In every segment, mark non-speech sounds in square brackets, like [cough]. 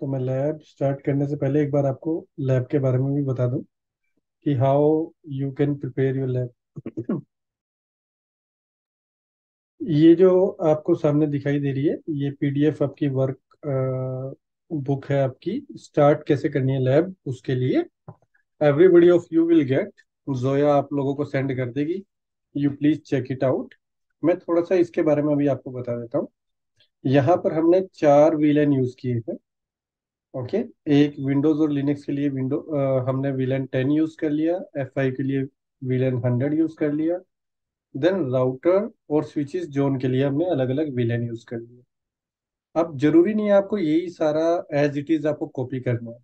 तो मैं lab start करने से पहले एक बार आपको लैब के बारे में भी बता दूँ कि how you can prepare your lab ये जो आपको सामने दिखाई दे रही है, ये पीडीएफ आपकी वर्क बुक है आपकी। स्टार्ट कैसे करनी है लैब उसके लिए? Everybody of you will get Zoya आप लोगों को सेंड कर देगी। You please check it out मैं थोड़ा सा इसके बारे में अभी आपको बता देता हूँ। यहाँ पर हमने चार वीलन यूज़ किए हैं। Okay okay. एक विंडोज़ और लिनक्स के लिए विंडो हमने वीलन टेन यूज़ कर लिया एफ़ आई के लिए वीलन हंड्रेड यूज़ कर लिया देन राउटर और स्विचेस जोन के लिए हमने अलग अलग वीलन यूज़ कर लिया अब ज़रूरी नहीं है आपको यही सारा एज इट इज़ आपको कॉपी करना है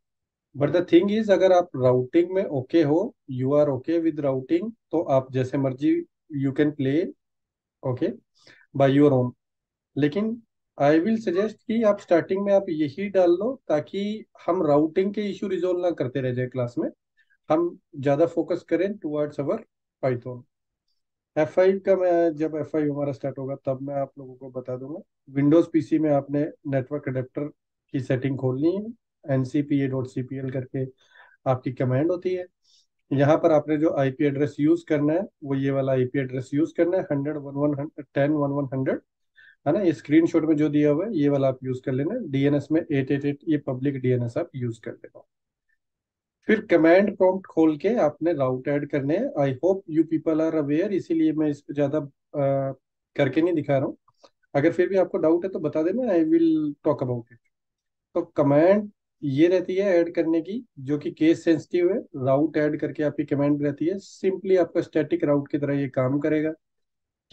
बट द थिंग इज़ अगर आप राउटिंग में ओके okay हो you are okay with routing तो आप जैसे मर्ज़ी you can play okay by your own लेकिन आई विल सजेस्ट कि आप स्टार्टिंग में आप यही डाल लो ताकि हम राउटिंग के इशू रिजोल्व ना करते रह जाए क्लास में। हम ज़्यादा फोकस करें towards our Python F I का मैं, जब एफ़ आई हमारा स्टार्ट होगा, तब मैं आप लोगों को बता दूँगा। विंडोज़ पीसी में आपने नेटवर्क अडेप्टर की सेटिंग खोलनी है। N C P A dot C P L करके आपकी कमांड होती है। यहाँ पर आपने जो आईपी एड्रेस यूज़ करना है, वो ये वाला आईपी एड्रेस यूज़ करना है। Hundred one one ten one one hundred है ना? ये स्क्रीनशॉट में जो दिया हुआ है, ये वाला आप यूज़ कर लेना। डीएनएस में एट एट एट ये पब्लिक डीएनएस आप यूज़ कर लेना। फिर कमांड प्रॉम्प्ट खोल के आपने राउट ऐड करने हैं। I hope you people are aware इसीलिए मैं इस पर ज़्यादा करके नहीं दिखा रहा हूँ। अगर फिर भी आपको डाउट है तो बता देना I will talk about it तो कमांड ये रहती है ऐड करने की, जो कि केस सेंसिटिव है। राउट ऐड करके आपकी कमांड रहती है। सिंपली आपका स्टैटिक राउट की तरह ये काम करेगा।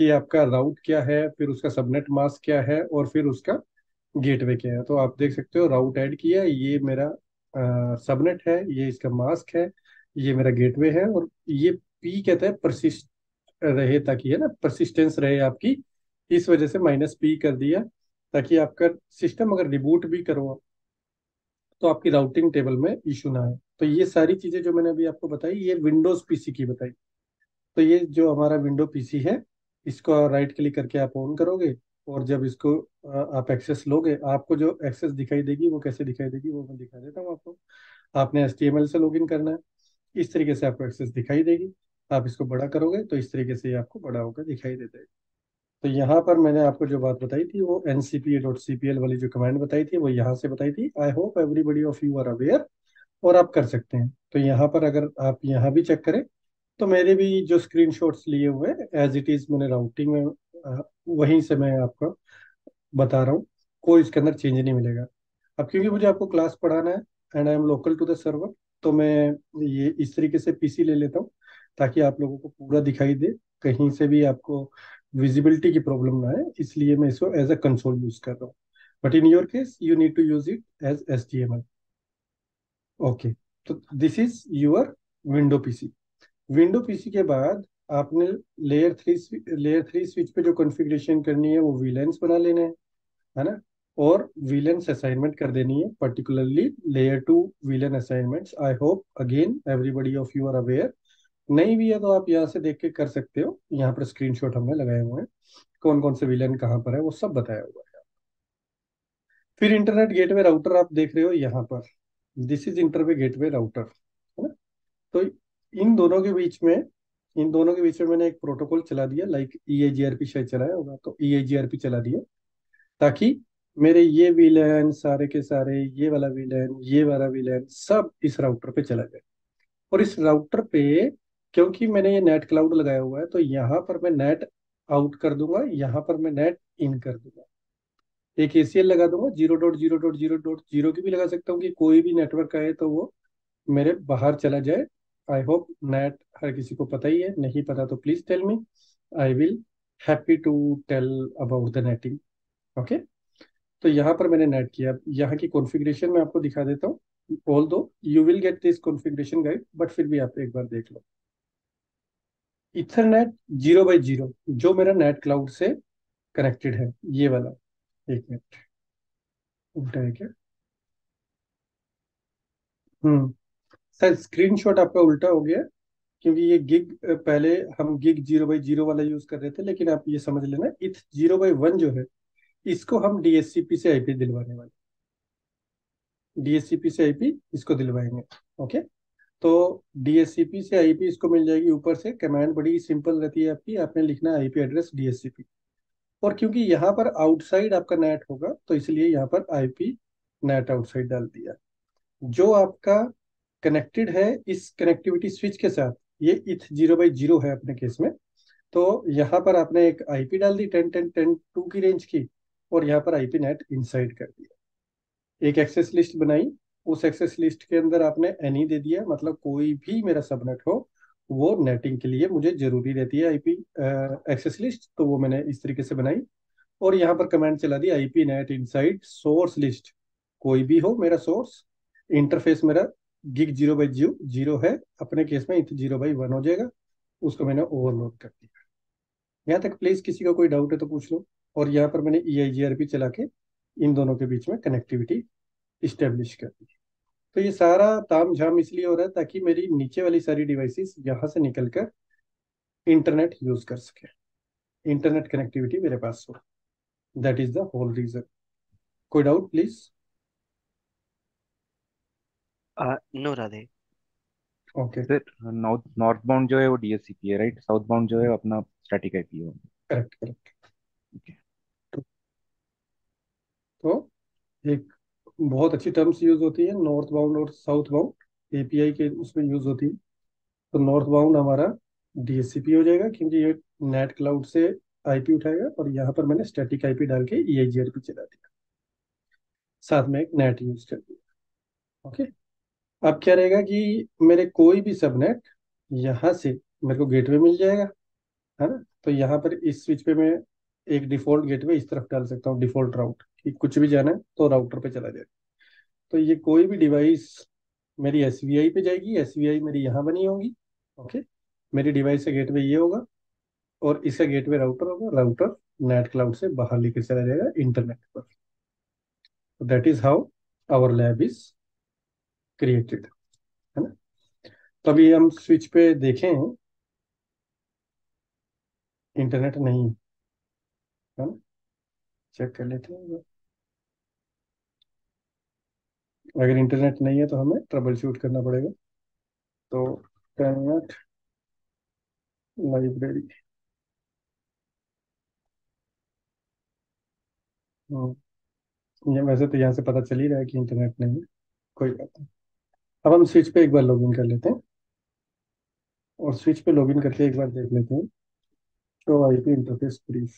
कि आपका राउट क्या है, फिर उसका सबनेट मास्क क्या है और फिर उसका गेटवे क्या है। तो आप देख सकते हो राउट ऐड किया, ये मेरा सबनेट है, ये इसका मास्क है, ये मेरा गेटवे है और ये पी कहता है परसिस्ट रहे ताकि है ना परसिस्टेंस रहे आपकी। इस वजह से माइनस पी कर दिया ताकि आपका सिस्टम अगर रिबूट भी करो तो आपकी राउटिंग टेबल में इशू ना है तो ये सारी चीज़ें जो मैंने अभी आपको बताई, ये विंडोज़ पीसी की बताई। तो ये जो हमारा विंडो पीसी है इसको राइट क्लिक करके आप ऑन करोगे और जब इसको आप एक्सेस लोगे, आपको जो एक्सेस दिखाई देगी, वो कैसे दिखाई देगी, वो मैं दिखा देता हूँ आपको। आपने एस से लॉगिन करना है। इस तरीके से आपको एक्सेस दिखाई देगी। आप इसको बड़ा करोगे तो इस तरीके से ये आपको बड़ा होकर दिखाई देता है। तो यहाँ पर मैंने आपको जो बात बताई थी, वो N C P dot C P L वाली जो कमांड बताई थी, वो यहाँ से बताई थी। I hope everybody of you are aware और आप कर सकते हैं। तो यहाँ पर अगर आप यहाँ भी चेक करें तो मेरे भी जो स्क्रीनशॉट्स लिए हुए एज इट इज़ मैंने राउटिंग में वहीं से मैं आपको बता रहा हूँ। कोई इसके अंदर चेंज नहीं मिलेगा। अब क्योंकि मुझे आपको क्लास पढ़ाना है and I am local to the server तो मैं ये इस तरीके से पीसी ले लेता हूँ ताकि आप लोगों को पूरा दिखाई दे, कहीं से भी आपको विजिबिलिटी की प्रॉब्लम ना आए, इसलिए मैं इसको एज अ कंसोल यूज़ कर रहा हूँ। But in your case you need to use it as is okay तो this is your window PC window PC के बाद आपने layer three layer three switch पे जो कॉन्फ़िगरेशन करनी है, वो वीलेंस बना लेने हैं, है ना? और वीलेंस असाइनमेंट कर देनी है particularly layer two VLAN assignments I hope again everybody of you are aware नहीं भी है तो आप यहाँ से देख के कर सकते हो। यहाँ पर स्क्रीनशॉट हमने लगाए हुए हैं। कौन कौन से विलन कहाँ पर है, वो सब बताया हुआ है। फिर इंटरनेट गेटवे राउटर आप देख रहे हो यहाँ पर। दिस इज़ इंटरवे गेटवे राउटर है ना? तो इन दोनों के बीच में, इन दोनों के बीच में मैंने एक प्रोटोकॉल चला दिया like E I G R P शायद चलाया होगा तो ई आई जी आर पी चला दिया, ताकि मेरे ये विलेन सारे के सारे, ये वाला विलेन ये वाला विलेन सब इस राउटर पे चला जाए और इस राउटर पे, क्योंकि मैंने ये नेट क्लाउड लगाया हुआ है तो यहाँ पर मैं नेट आउट कर दूँगा, यहाँ पर मैं नेट इन कर दूँगा। एक एसीएल लगा दूँगा zero dot zero dot zero dot zero की भी लगा सकता हूँ कि कोई भी नेटवर्क आए तो वो मेरे बाहर चला जाए आई होप नेट हर किसी को पता ही है, नहीं पता तो please tell me I will happy to tell about the NATing okay तो यहाँ पर मैंने नेट किया। यहाँ की कॉन्फ़िगरेशन मैं आपको दिखा देता हूँ। Although you will get this configuration guide but फिर भी आप एक बार देख लो। इथरनेट ज़ीरो बाई ज़ीरो जो मेरा नेट क्लाउड से कनेक्टेड है, ये वाला। एक मिनट उल्टा है क्या? हम्म। सर स्क्रीनशॉट आपका उल्टा हो गया, क्योंकि ये गिग पहले हम गिग ज़ीरो बाई ज़ीरो वाला यूज़ कर रहे थे, लेकिन आप ये समझ लेना इथ ज़ीरो बाई वन जो है, इसको हम डीएससीपी से आईपी दिलवाने वाले डीएससीपी से आईपी इसको दिलवाएँगे ओके तो डीएससीपी से आईपी इसको मिल जाएगी ऊपर से कमांड बड़ी सिंपल रहती है आपकी, आपने लिखना आईपी एड्रेस डीएससीपी और क्योंकि यहाँ पर आउटसाइड आपका नेट होगा तो इसलिए यहाँ पर आईपी नेट आउटसाइड डाल दिया। जो आपका कनेक्टेड है इस कनेक्टिविटी स्विच के साथ, ये इथ ज़ीरो बाई ज़ीरो है अपने केस में। तो यहाँ पर आपने एक आईपी डाल दी टेन टेन टेन टू की रेंज की, और यहाँ पर आईपी नेट इनसाइड कर दिया। एक एक्सेस लिस्ट बनाई, उस एक्सेस लिस्ट के अंदर आपने एनी दे दिया मतलब कोई भी मेरा सबनेट हो, वो नेटिंग के लिए मुझे ज़रूरी रहती है आईपी एक्सेस लिस्ट तो वो मैंने इस तरीके से बनाई। और यहाँ पर कमेंट चला दी IP NAT inside source list कोई भी हो मेरा सोर्स इंटरफेस मेरा gig zero by zero zero है, अपने केस में ज़ीरो बाई वन हो जाएगा, उसको मैंने ओवरलोड कर दिया। यहाँ तक प्लीज़ किसी का कोई डाउट है तो पूछ लो, और यहाँ पर मैंने ई आई जी आर पी चला के इन दोनों के बीच में कनेक्टिविटी इस्टेब्लिश कर दी। तो ये सारा ताम झाम इसलिए हो रहा है ताकि मेरी नीचे वाली सारी डिवाइसेस यहाँ से निकल कर इंटरनेट यूज़ कर सके। इंटरनेट कनेक्टिविटी मेरे पास हो। That is the whole reason कोई doubt please no Radhe okay sir north north bound जो है वो डीएससीपी है राइट साउथ बाउंड जो है अपना स्टैटिक आईपी है करेक्ट करेक्ट ओके तो एक बहुत अच्छी टर्म्स यूज़ होती है नॉर्थ बाउंड और साउथ बाउंड एपीआई के उसमें यूज़ होती है। तो नॉर्थ बाउंड हमारा डीएससीपी हो जाएगा क्योंकि ये नेट क्लाउड से आईपी उठाएगा और यहाँ पर मैंने स्टैटिक आईपी डाल के ई आई चला दिया। साथ में एक नेट यूज़ कर दिया। ओके अब क्या रहेगा कि मेरे कोई भी सबनेट यहाँ से मेरे को गेटवे मिल जाएगा, है ना? तो यहाँ पर इस स्विच पे मैं एक डिफ़ॉल्ट गेटवे इस तरफ़ डाल सकता हूँ डिफ़ॉल्ट राउट कि कुछ भी जाना है तो राउटर पे चला जाए। तो ये कोई भी डिवाइस मेरी एसवीआई पे जाएगी एसवीआई मेरी यहाँ बनी होगी ओके मेरी डिवाइस का गेटवे ये होगा और इसका गेटवे राउटर होगा राउटर नेट क्लाउड से बाहर लेकर चला जाएगा इंटरनेट पर। That is how our lab is created है ना? तो अभी हम स्विच पे देखें इंटरनेट नहीं, है ना? चेक कर लेते हैं। अगर इंटरनेट नहीं है तो हमें ट्रबल शूट करना पड़ेगा। तो इंटरनेट लाइब्रेरी ये वैसे तो यहाँ से पता चल ही रहा है कि इंटरनेट नहीं है। कोई बात नहीं। अब हम स्विच पे एक बार लॉगिन कर लेते हैं। और स्विच पे लॉगिन करके एक बार देख लेते हैं। तो आईपी इंटरफेस ब्रीफ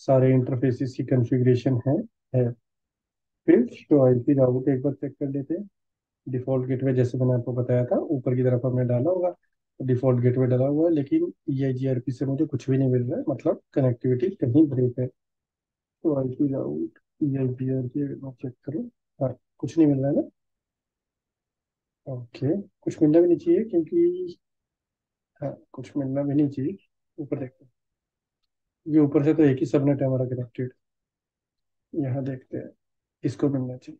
सारे इंटरफेसेस की कॉन्फ़िगरेशन है है। फिर शो आईपी राउट एक बार चेक कर लेते हैं। डिफ़ॉल्ट गेटवे जैसे मैंने आपको बताया था, ऊपर की तरफ़ हमने डाला होगा डिफ़ॉल्ट गेटवे डाला हुआ है, लेकिन आई आर पी से मुझे कुछ भी नहीं मिल रहा है मतलब कनेक्टिविटी कहीं ब्रेक है। तो I P route E I P check करो। हाँ कुछ नहीं मिल रहा है ना? ओके। कुछ मिलना भी नहीं चाहिए क्योंकि हाँ कुछ मिलना भी नहीं चाहिए। ऊपर देखते ये ऊपर से तो एक ही सबनेट है हमारा कनेक्टेड यहाँ देखते हैं। इसको मिलना चाहिए।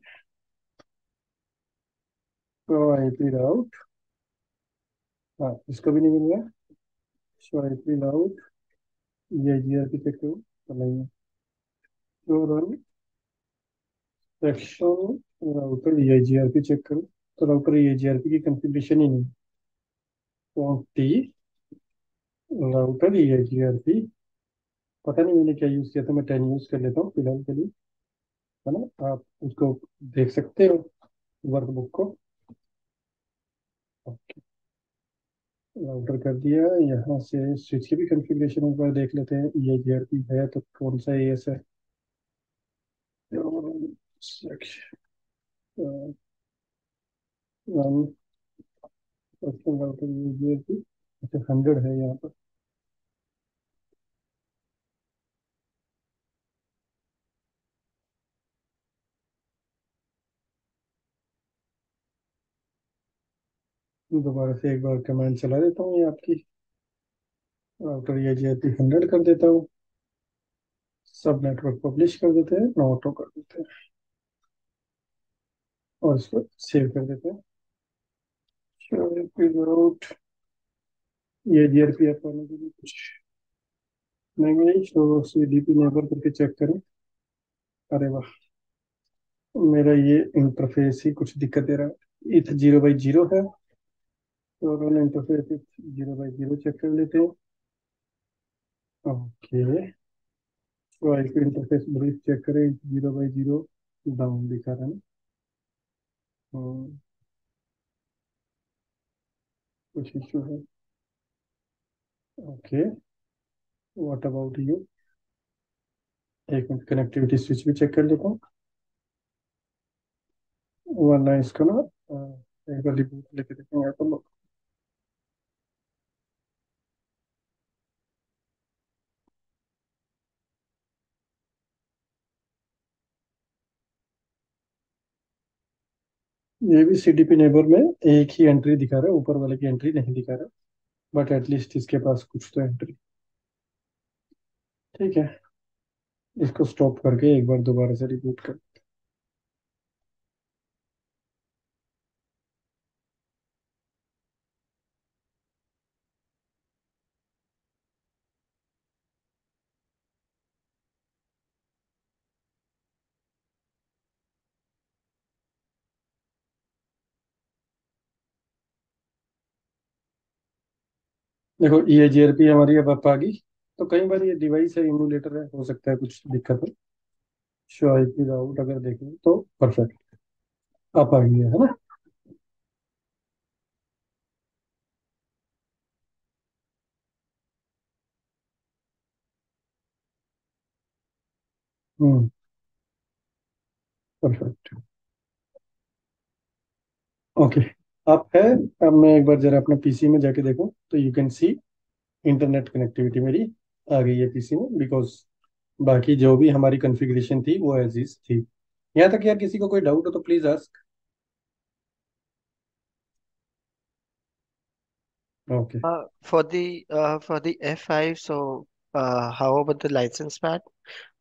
तो आई पी राउट हाँ इसको भी नहीं मिल रहा सो आई पी राउट ये जी आर पी चेक करो। तो नहीं है। तो रन सेक्शन राउटर ये जी आर पी चेक करो। तो राउटर ये जी आर पी की कंफिग्रेशन ही नहीं। तो टी राउटर ये जी आर पी पता नहीं मैंने क्या यूज़ किया था, मैं टेन यूज़ कर लेता हूँ फ़िलहाल के लिए। है ना? आप उसको देख सकते हो वर्कबुक को। ओके राउटर कर दिया, यहाँ से स्विच की भी कंफिग्रेशन एक बार देख लेते हैं, ये जीआरपी है तो कौन सा एस है? जीआरपी अच्छा हंड्रेड है यहाँ पर। दोबारा से एक बार कमेंट चला देता हूँ ये आपकी। राउटर ये जी आई हंड्रेड कर देता हूँ। सब नेटवर्क पब्लिश कर देते हैं नोटो कर देते हैं। और इसको सेव कर देते हैं। ये जी आर पी के लिए कुछ नहीं नहीं शो सी नेबर करके चेक करें। अरे वाह। मेरा ये इंटरफेस ही कुछ दिक्कत दे रहा है। इथ ज़ीरो बाई ज़ीरो है। तो role interface eth zero by zero check कर लेते हैं। ओके तो आईपी इंटरफेस ब्रीफ चेक करें। ज़ीरो बाई ज़ीरो डाउन दिखा रहा है। कुछ इश्यू है। ओके व्हाट अबाउट यू एक मिनट कनेक्टिविटी स्विच भी चेक कर लेता हूँ। वरना इसको ना एक बार रिपोर्ट लेके देखेंगे अपन लोग ये भी सी डी पी नेबर में एक ही एंट्री दिखा रहा है, ऊपर वाले की एंट्री नहीं दिखा रहा बट एटलीस्ट इसके पास कुछ तो एंट्री ठीक है। इसको स्टॉप करके एक बार दोबारा से रिबूट कर। देखो, ये जीआरपी हमारी अब आप आ गई तो कई बार ये डिवाइस है इमुलेटर है, हो सकता है कुछ दिक्कत हो। शो आईपी राउट अगर देखें तो परफेक्ट आप आ गई है ना? हम्म। परफेक्ट ओके आप है अब मैं एक बार जरा अपने पीसी में जाके देखूँ तो you can see internet connectivity मेरी आ गई है पीसी में बिकॉज़ बाकी जो भी हमारी कॉन्फ़िगरेशन थी वो एज इज़ थी यहाँ तक यार किसी को कोई डाउट हो तो please ask okay Uh, for the uh, for the F5, so uh, how about the license pad?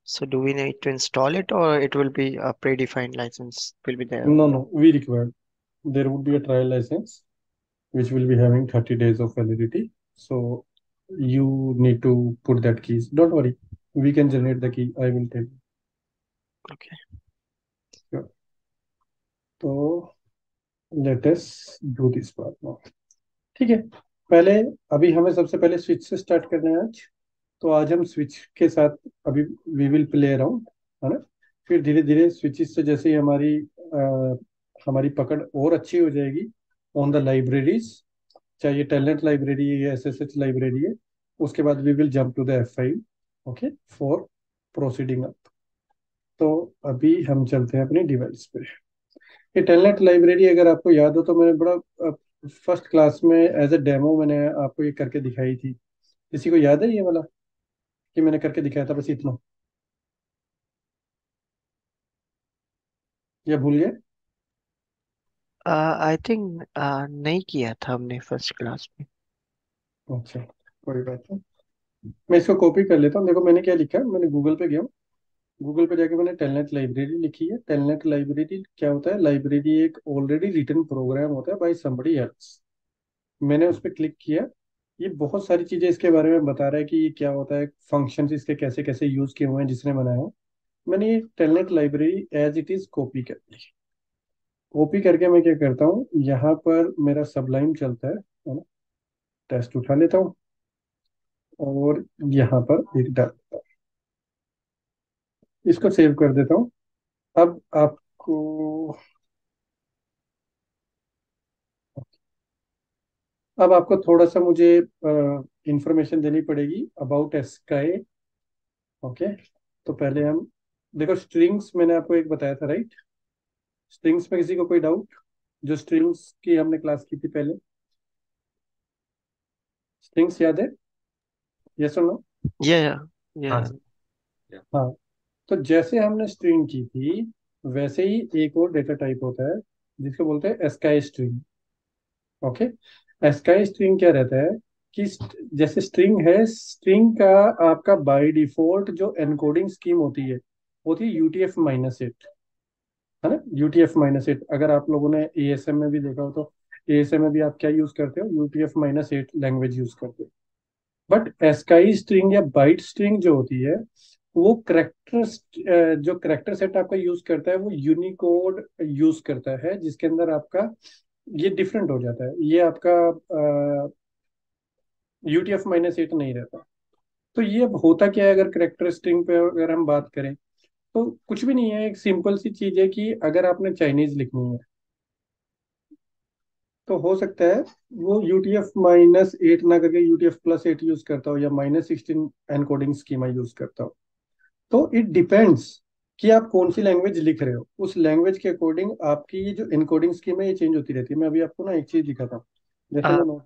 So do we need to install it or it will be a predefined license will be there? No no we required there would be a trial license which will be having 30 days of validity so you need to put that keys don't worry we can generate the key i will tell you Okay. Sure. तो let us do this part now ठीक है पहले अभी हमें सबसे पहले switch से start करना है आज तो आज हम स्विच के साथ अभी वी विल प्ले अराउंड है ना फिर धीरे धीरे स्विचेस से जैसे ही हमारी अ, हमारी पकड़ और अच्छी हो जाएगी। ऑन द लाइब्रेरीज चाहे ये टेलेंट लाइब्रेरी है या एस एस एच लाइब्रेरी है, उसके बाद we will jump to the F five okay for proceeding up तो अभी हम चलते हैं अपनी डिवाइस पे। ये टेलनेट लाइब्रेरी अगर आपको याद हो तो मैंने बड़ा फ़र्स्ट क्लास में एज ए डेमो मैंने आपको ये करके दिखाई थी। किसी को याद है ये वाला? कि मैंने करके दिखाया था बस इतना। या भूल गए? Uh, थिंक uh, नहीं किया था हमने फ़र्स्ट क्लास में। अच्छा कोई बात नहीं। मैं इसको कॉपी कर लेता हूँ। देखो मैंने क्या लिखा है? मैंने गूगल पे गया हूँ। गूगल पे जाके मैंने टेलनेट लाइब्रेरी लिखी है। टेलनेट लाइब्रेरी क्या होता है? लाइब्रेरी एक ऑलरेडी रिटन प्रोग्राम होता है बाय समबडी एल्स मैंने उस पर क्लिक किया। ये बहुत सारी चीज़ें इसके बारे में बता रहा है कि ये क्या होता है? फ़ंक्शंस इसके कैसे कैसे यूज़ किए हुए हैं जिसने बनाया है। मैंने ये telnet library as it is copy कर ली। कॉपी करके मैं क्या करता हूँ, यहाँ पर मेरा सबलाइम चलता है है ना? टेस्ट उठा लेता हूँ और यहाँ पर एक डाल देता हूँ। इसको सेव कर देता हूँ। अब आपको अब आपको थोड़ा सा मुझे इंफॉर्मेशन देनी पड़ेगी अबाउट स्काई ओके तो पहले हम, देखो स्ट्रिंग्स मैंने आपको एक बताया था राइट स्ट्रिंग्स में किसी को कोई डाउट जो स्ट्रिंग्स की हमने क्लास की थी पहले। स्ट्रिंग्स याद है? यस और नो या या या हाँ हाँ। तो जैसे हमने स्ट्रिंग की थी वैसे ही एक और डेटा टाइप होता है जिसको बोलते हैं ASCII string okay ASCII string क्या रहता है? कि जैसे स्ट्रिंग है स्ट्रिंग का आपका बाय डिफ़ॉल्ट जो एनकोडिंग स्कीम होती है वो थी यूटीएफ माइनस एट है ना? यूटीएफ माइनस एट अगर आप लोगों ने एएसएम में भी देखा हो तो एएसएम में भी आप क्या यूज़ करते हो? UTF minus eight language use करते हो। बट एस्काई स्ट्रिंग या बाइट स्ट्रिंग जो होती है, वो करेक्टर जो करेक्टर सेट आपका यूज़ करता है, वो यूनिकोड यूज़ करता है, जिसके अंदर आपका ये डिफरेंट हो जाता है। ये आपका यूटीएफ माइनस एट नहीं रहता। तो ये अब होता क्या है? अगर करेक्टर स्ट्रिंग पे अगर हम बात करें तो कुछ भी नहीं है एक सिंपल सी चीज़ है कि अगर आपने चाइनीज़ लिखनी है तो हो सकता है वो यूटीएफ माइनस एट ना करके यूटीएफ प्लस एट यूज़ करता हो या minus sixteen encoding schema use करता हो। तो इट डिपेंड्स कि आप कौन सी लैंग्वेज लिख रहे हो। उस लैंग्वेज के अकॉर्डिंग आपकी ये जो इनकोडिंग स्कीम है ये चेंज होती रहती है। मैं अभी आपको ना एक चीज़ दिखाता हूँ जैसे मैं हूँ।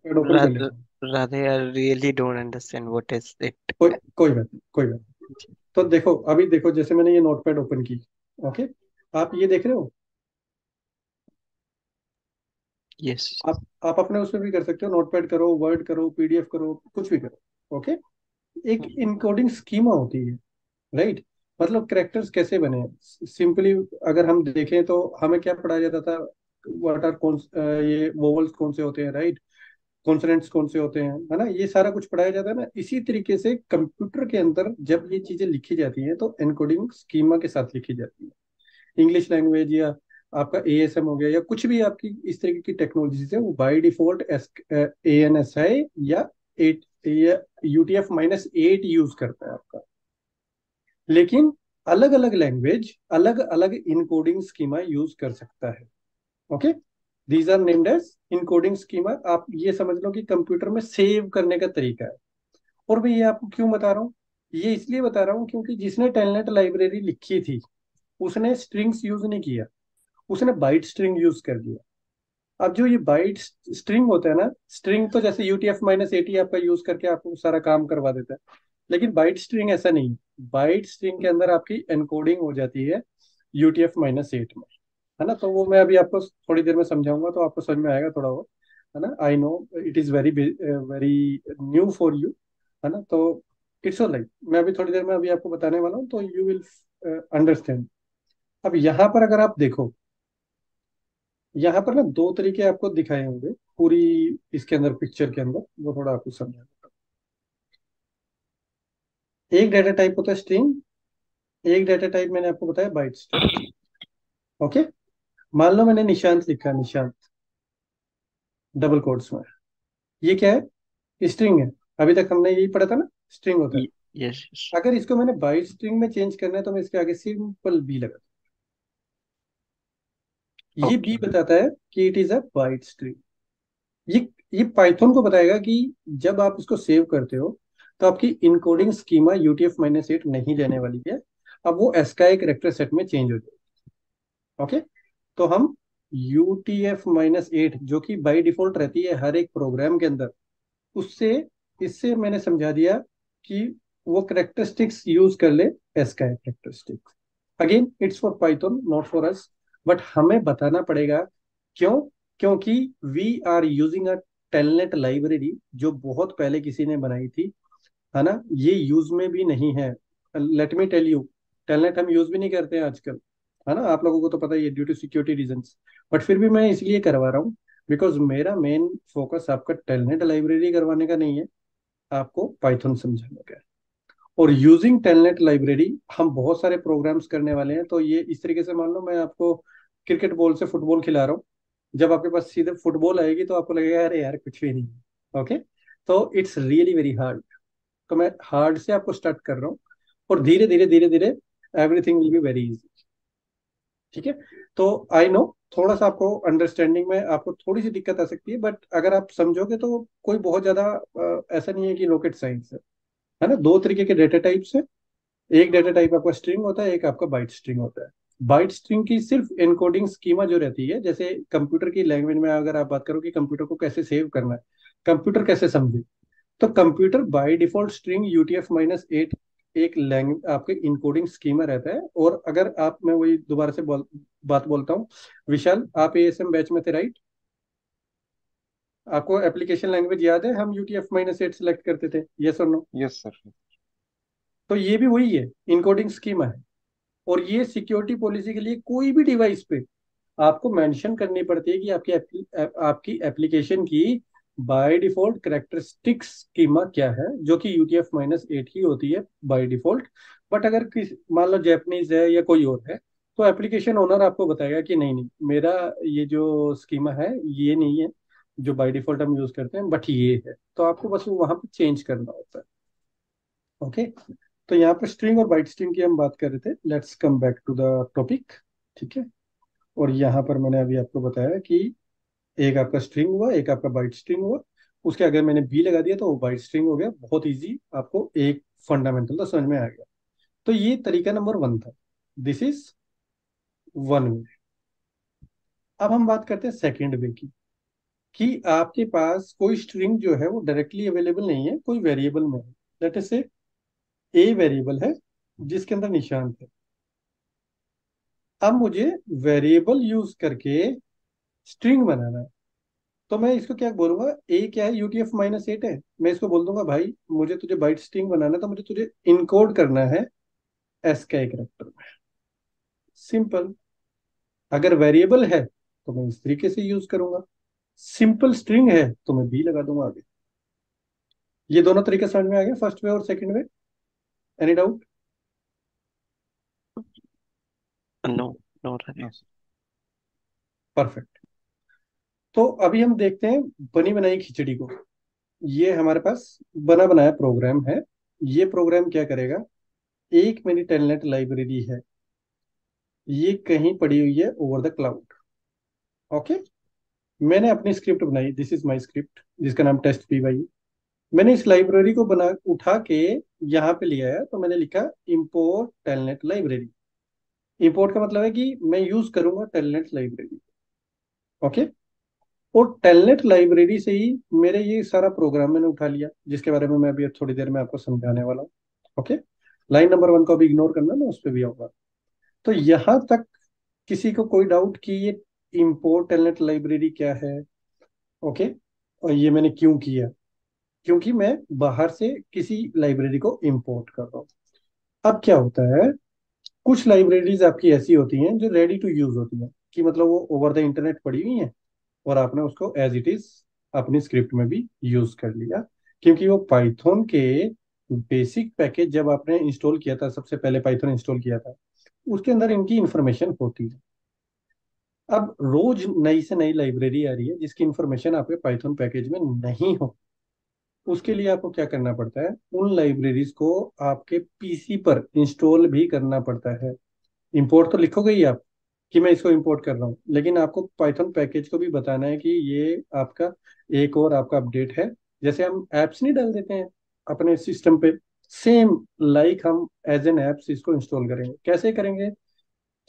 it. कोई कोई बात कोई बात तो देखो अभी देखो जैसे मैंने ये नोटपैड ओपन की ओके? आप ये देख रहे हो? Yes. आप आप अपने उसमें भी कर सकते हो नोटपैड करो वर्ड करो पीडीएफ करो कुछ भी करो ओके? एक इनकोडिंग स्कीमा होती है राइट मतलब करेक्टर्स कैसे बने? सिंपली अगर हम देखें तो हमें क्या पढ़ाया जाता था? व्हाट आर कौन ये वोवल्स कौन से होते हैं राइट कॉन्सोनेंट्स कौन से होते हैं, है ना? ये सारा कुछ पढ़ाया जाता है ना। इसी तरीके से कंप्यूटर के अंदर जब ये चीज़ें लिखी जाती हैं तो एनकोडिंग स्कीमा के साथ लिखी जाती है। इंग्लिश लैंग्वेज या आपका एएसएम हो गया या कुछ भी आपकी इस तरीके की टेक्नोलॉजी है, वो by default S A N S I या एट या यूटीएफ माइनस एट यूज़ करता है आपका। लेकिन अलग अलग लैंग्वेज अलग अलग इनकोडिंग स्कीमा यूज़ कर सकता है। Okay these are named as encoding schema आप ये समझ लो कि कंप्यूटर में सेव करने का तरीका है। और मैं ये आपको क्यों बता रहा हूँ? ये इसलिए बता रहा हूँ क्योंकि जिसने टेलनेट लाइब्रेरी लिखी थी, उसने स्ट्रिंग्स यूज़ नहीं किया। उसने बाइट स्ट्रिंग यूज़ कर दिया। अब जो ये बाइट स्ट्रिंग होता है ना स्ट्रिंग तो जैसे यूटीएफ माइनस एटी आपका यूज़ करके आपको सारा काम करवा देता है। लेकिन बाइट स्ट्रिंग ऐसा नहीं बाइट स्ट्रिंग के अंदर आपकी एनकोडिंग हो जाती है यूटीएफ माइनस एट में। है ना? तो वो मैं अभी आपको थोड़ी देर में समझाऊँगा तो आपको समझ में आएगा थोड़ा बहुत है ना? I know it is very very new for you है ना? तो इट्स ऑल मैं अभी थोड़ी देर में अभी आपको बताने वाला हूँ तो यू विल अंडरस्टैंड अब यहाँ पर अगर आप देखो, यहाँ पर ना दो तरीके आपको दिखाए होंगे, पूरी इसके अंदर पिक्चर के अंदर, वो थोड़ा आपको समझा एक डेटा टाइप होता है स्ट्रिंग एक डेटा टाइप मैंने आपको बताया बाइट स्ट्रिंग ओके मान लो मैंने निशांत लिखा निशांत। डबल कोट्स में। ये क्या है? स्ट्रिंग है। अभी तक हमने यही पढ़ा था ना? स्ट्रिंग होता है। Yes. अगर इसको मैंने बाइट स्ट्रिंग में चेंज करना है तो मैं इसके आगे सिंपल बी लगा ये Okay. बी बताता है कि it is a byte string ये ये पाइथन को बताएगा कि जब आप इसको सेव करते हो तो आपकी encoding schema UTF minus eight नहीं लेने वाली है। अब वो एस का एक करेक्टर सेट में चेंज हो जाएगी। ओके तो हम U T F minus eight जो कि बाई डिफ़ॉल्ट रहती है हर एक प्रोग्राम के अंदर, उससे, इससे मैंने समझा दिया कि वो करेक्टरिस्टिक्स यूज़ कर ले एस का characteristics again it's for Python not for us but हमें बताना पड़ेगा क्यों? क्योंकि we are using a telnet library जो बहुत पहले किसी ने बनाई थी, है ना? ये यूज़ में भी नहीं है. Let me tell you telnet हम यूज़ भी नहीं करते हैं आजकल. है ना? आप लोगों को तो पता ही है due to security reason but फिर भी मैं इसलिए करवा रहा हूँ बिकॉज़ मेरा मेन फोकस आपका टेलनेट लाइब्रेरी करवाने का नहीं है, आपको पाइथन समझाने का और यूजिंग टेलनेट लाइब्रेरी हम बहुत सारे प्रोग्राम्स करने वाले हैं तो ये इस तरीके से मान लो, मैं आपको क्रिकेट बॉल से फुटबॉल खिला रहा हूँ। जब आपके पास सीधे फुटबॉल आएगी तो आपको लगेगा, अरे यार, कुछ भी नहीं है। ओके तो इट्स रियली वेरी हार्ड तो मैं हार्ड से आपको स्टार्ट कर रहा हूँ, और धीरे धीरे धीरे धीरे everything will be very easy ठीक है? तो आई नो थोड़ा सा आपको अंडरस्टैंडिंग में आपको थोड़ी सी दिक्कत आ सकती है बट अगर आप समझोगे तो कोई बहुत ज़्यादा ऐसा नहीं है कि रॉकेट साइंस है। है ना? दो तरीके के डेटा टाइप्स है। एक डेटा टाइप आपका स्ट्रिंग होता है, एक आपका बाइट स्ट्रिंग होता है। बाइट स्ट्रिंग की सिर्फ़ एनकोडिंग स्कीमा जो रहती है, जैसे कंप्यूटर की लैंग्वेज में अगर आप बात करो कि कंप्यूटर को कैसे सेव करना है कंप्यूटर कैसे समझे तो computer by default string UTF minus eight एक लैंग्वेज आपके इनकोडिंग स्कीमा रहता है। और अगर आप मैं वही दोबारा से बोल, बात बोलता हूँ। विशाल आप एएसएम बैच में थे राइट आपको एप्लीकेशन लैंग्वेज याद है? हम यूटीएफ माइनस एट सेलेक्ट करते थे। यस और नो यस सर तो ये भी वही है इनकोडिंग स्कीमा है। और ये सिक्योरिटी पॉलिसी के लिए कोई भी डिवाइस पे आपको मेंशन करनी पड़ती है कि आपकी आपकी एप्लीकेशन की बाय डिफ़ॉल्ट करेक्टरिस्टिक्स स्कीमा क्या है? जो कि यूटीएफ माइनस एट ही होती है बाय डिफ़ॉल्ट बट अगर मान लो जैपनीज है या कोई और है तो एप्लीकेशन ओनर आपको बताएगा कि नहीं नहीं, मेरा ये जो स्कीमा है, ये नहीं है, जो बाय डिफ़ॉल्ट हम यूज़ करते हैं बट ये है। तो आपको बस वहाँ पे चेंज करना होता है। ओके तो यहाँ पर स्ट्रिंग और बाइट स्ट्रिंग की हम बात कर रहे थे। Let's come back to the topic ठीक है? और यहाँ पर मैंने अभी आपको बताया कि एक आपका स्ट्रिंग हुआ, एक आपका बाइट स्ट्रिंग हुआ। उसके अगर मैंने बी लगा दिया तो वो बाइट स्ट्रिंग हो गया। बहुत इजी आपको एक फंडामेंटल तो समझ में आ गया। तो ये तरीका नंबर वन था। दिस इज़ वन वे अब हम बात करते हैं सेकेंड वे की। कि आपके पास कोई स्ट्रिंग जो है वो डायरेक्टली अवेलेबल नहीं है, कोई वेरिएबल में है। लेट से ए वेरिएबल है, जिसके अंदर निशान है अब मुझे वेरिएबल यूज़ करके स्ट्रिंग बनाना है। तो मैं इसको क्या बोलूँगा? ए क्या है? यूटीएफ माइनस एट है। मैं इसको बोल दूँगा भाई मुझे तुझे बाइट स्ट्रिंग बनाना है तो मुझे तुझे इनकोड करना है एस का एक करेक्टर में। सिंपल अगर वेरिएबल है तो मैं इस तरीके से यूज़ करूँगा। सिंपल स्ट्रिंग है तो मैं बी लगा दूँगा आगे। ये दोनों तरीके समझ में आ गया फ़र्स्ट वे और second way any doubt no no perfect तो अभी हम देखते हैं बनी बनाई खिचड़ी को। ये हमारे पास बना बनाया प्रोग्राम है। ये प्रोग्राम क्या करेगा? एक मेरी टेलनेट लाइब्रेरी है। ये कहीं पड़ी हुई है ओवर द क्लाउड ओके मैंने अपनी स्क्रिप्ट बनाई। दिस इज़ माय स्क्रिप्ट जिसका नाम टेस्ट पी वाई मैंने इस लाइब्रेरी को बना, उठा के यहाँ पे लिया है तो मैंने लिखा इम्पोर्ट टेलनेट लाइब्रेरी इम्पोर्ट का मतलब है कि मैं यूज़ करूँगा टेलनेट लाइब्रेरी ओके और टेलनेट लाइब्रेरी से ही मेरे ये सारा प्रोग्राम मैंने उठा लिया, जिसके बारे में मैं अभी थोड़ी देर में आपको समझाने वाला हूँ, ओके? लाइन नंबर वन को अभी इग्नोर करना, मैं उस पर भी आऊँगा। तो यहाँ तक किसी को कोई डाउट कि ये इम्पोर्ट टेलनेट लाइब्रेरी क्या है, ओके? और ये मैंने क्यों किया? क्योंकि मैं बाहर से किसी लाइब्रेरी को इम्पोर्ट कर रहा हूँ। अब क्या होता है, कुछ लाइब्रेरीज आपकी ऐसी होती हैं जो रेडी टू यूज़ होती हैं, कि मतलब वो ओवर द इंटरनेट पड़ी हुई हैं और आपने उसको एज इट इज़ अपनी स्क्रिप्ट में भी यूज़ कर लिया। क्योंकि वो पाइथन के बेसिक पैकेज जब आपने इंस्टॉल किया था, सबसे पहले पाइथन इंस्टॉल किया था, उसके अंदर इनकी इंफॉर्मेशन होती है। अब रोज नई से नई लाइब्रेरी आ रही है, जिसकी इंफॉर्मेशन आपके पाइथन पैकेज में नहीं हो, उसके लिए आपको क्या करना पड़ता है? उन लाइब्रेरीज को आपके पीसी पर इंस्टॉल भी करना पड़ता है। इंपोर्ट तो लिखोगे ही आप कि मैं इसको इंपोर्ट कर रहा हूँ। लेकिन आपको पाइथन पैकेज को भी बताना है कि ये आपका एक और आपका अपडेट है। जैसे हम एप्स नहीं डाल देते हैं अपने सिस्टम पे सेम लाइक like हम एज एन एप्स इसको इंस्टॉल करेंगे। कैसे करेंगे?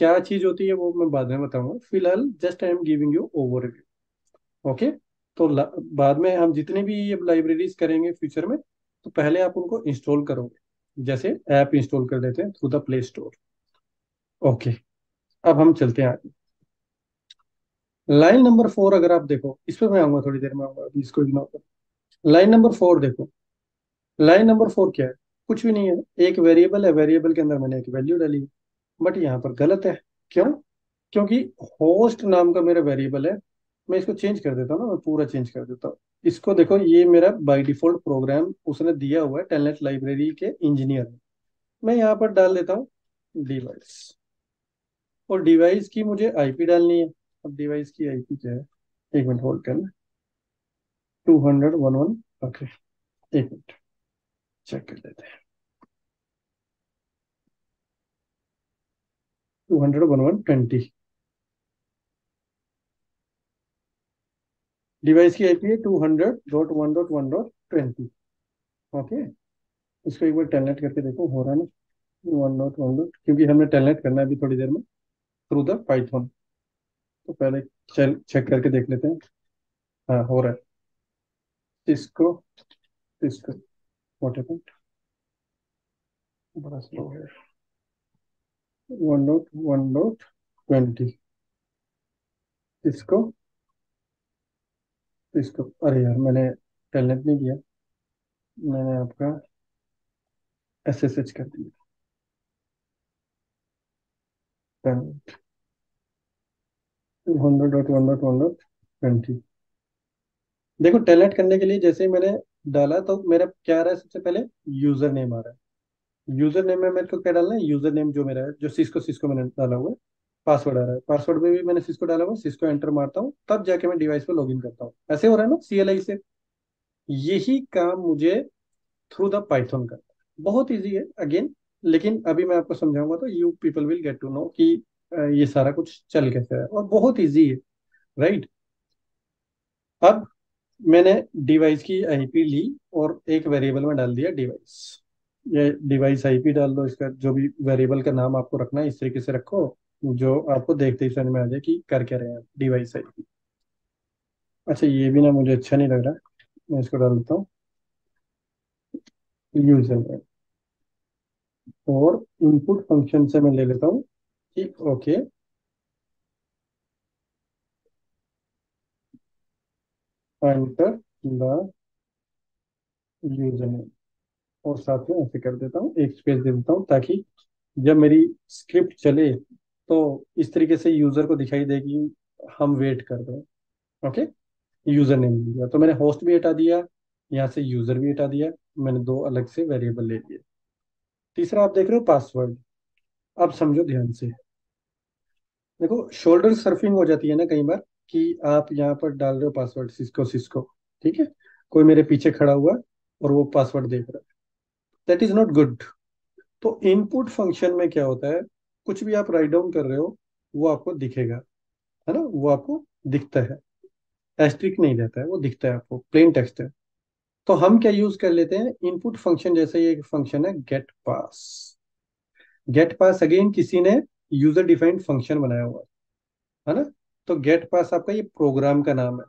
क्या चीज़ होती है वो मैं बाद में बताऊँगा। फ़िलहाल just I am giving you overview okay तो बाद में हम जितनी भी ये लाइब्रेरीज करेंगे फ्यूचर में तो पहले आप उनको इंस्टॉल करोगे। जैसे ऐप इंस्टॉल कर देते हैं through the play store okay अब हम चलते हैं आगे। लाइन नंबर फोर अगर आप देखो, इस पर मैं आऊँगा, थोड़ी देर में आऊँगा, अभी इसको इग्नोर कर। लाइन नंबर फोर देखो। लाइन नंबर फोर क्या है? कुछ भी नहीं है। एक वेरिएबल है वेरिएबल के अंदर मैंने एक वैल्यू डाली बट यहाँ पर गलत है। क्यों? क्योंकि होस्ट नाम का मेरा वेरिएबल है, मैं इसको चेंज कर देता हूँ ना, मैं पूरा चेंज कर देता हूँ। इसको देखो, ये मेरा बाय डिफ़ॉल्ट प्रोग्राम उसने दिया हुआ है टेलनेट लाइब्रेरी के इंजीनियर मैं यहाँ पर डाल देता हूँ डिवाइस और डिवाइस की मुझे आईपी डालनी है। अब डिवाइस की आईपी क्या है? एक मिनट होल्ड करना। Two hundred one one okay एक मिनट चेक कर लेते हैं। Two hundred one one twenty device की आईपी है two hundred dot one dot one dot twenty okay इसको एक बार टेलनेट करके देखो, हो रहा है ना? वन डॉट वन डॉट क्योंकि हमें टेलनेट करना है अभी थोड़ी देर में। थ्रू द पाइथन तो पहले चल चेक करके देख लेते हैं। हाँ हो रहा है। इसको इसको व्हाट हैपेंड बड़ा स्लो है। One dot one dot twenty इसको इसको, अरे यार, मैंने टेलनेट नहीं किया। मैंने आपका एस एस एच कर दिया। Two hundred dot one dot one dot twenty देखो टेलनेट करने के लिए जैसे ही मैंने डाला तो मेरा क्या आ रहा है सबसे पहले? यूज़र नेम आ रहा है। यूज़र नेम में मेरे को क्या डालना है? यूज़र नेम जो मेरा है, जो सिस्को सिस्को मैंने डाला हुआ है पासवर्ड आ रहा है। पासवर्ड में भी मैंने सिस्को डाला हुआ सिस्को एंटर मारता हूँ, तब जाके मैं डिवाइस पे लॉगिन करता हूँ। ऐसे हो रहा है ना सीएलआई से। यही काम मुझे थ्रू द पाइथन करना है। बहुत ईजी है। अगेन लेकिन अभी मैं आपको समझाऊँगा तो you people will get to know कि ये सारा कुछ चल कैसे है और बहुत इजी है राइट अब मैंने डिवाइस की आईपी ली और एक वेरिएबल में डाल दिया डिवाइस ये डिवाइस आईपी डाल दो इसका, जो भी वेरिएबल का नाम आपको रखना है, इस तरीके से रखो, जो आपको देखते ही समझ में आ जाए कि कर क्या रहे हैं डिवाइस आईपी अच्छा ये भी ना मुझे अच्छा नहीं लग रहा, मैं इसको डाल देता हूँ. यूज़र और इनपुट फ़ंक्शन से मैं ले लेता हूँ। कि ओके एंटर द यूज़र और साथ में ऐसे कर देता हूँ, एक स्पेस दे देता हूँ ताकि जब मेरी स्क्रिप्ट चले तो इस तरीके से यूज़र को दिखाई दे कि हम वेट कर रहे हैं। ओके यूज़र नेम गया तो मैंने होस्ट भी हटा दिया, यहाँ से यूज़र भी हटा दिया। मैंने दो अलग से वेरिएबल ले लिए। तीसरा आप देख रहे हो पासवर्ड अब समझो ध्यान से। देखो शोल्डर सर्फिंग हो जाती है ना कई बार कि आप यहाँ पर डाल रहे हो पासवर्ड सिस्को सिस्को ठीक है? कोई मेरे पीछे खड़ा हुआ और वो पासवर्ड देख रहा है। दैट इज़ नॉट गुड तो इनपुट फ़ंक्शन में क्या होता है? कुछ भी आप राइट डाउन कर रहे हो, वो आपको दिखेगा, है ना? वो आपको दिखता है। एस्ट्रिक नहीं रहता है, वो दिखता है आपको। प्लेन टेक्स्ट है। तो हम क्या यूज़ कर लेते हैं? इनपुट फ़ंक्शन जैसे ये एक फ़ंक्शन है get pass get pass again किसी ने यूज़र डिफाइंड फ़ंक्शन बनाया हुआ है है ना? तो गेट पास आपका ये प्रोग्राम का नाम है।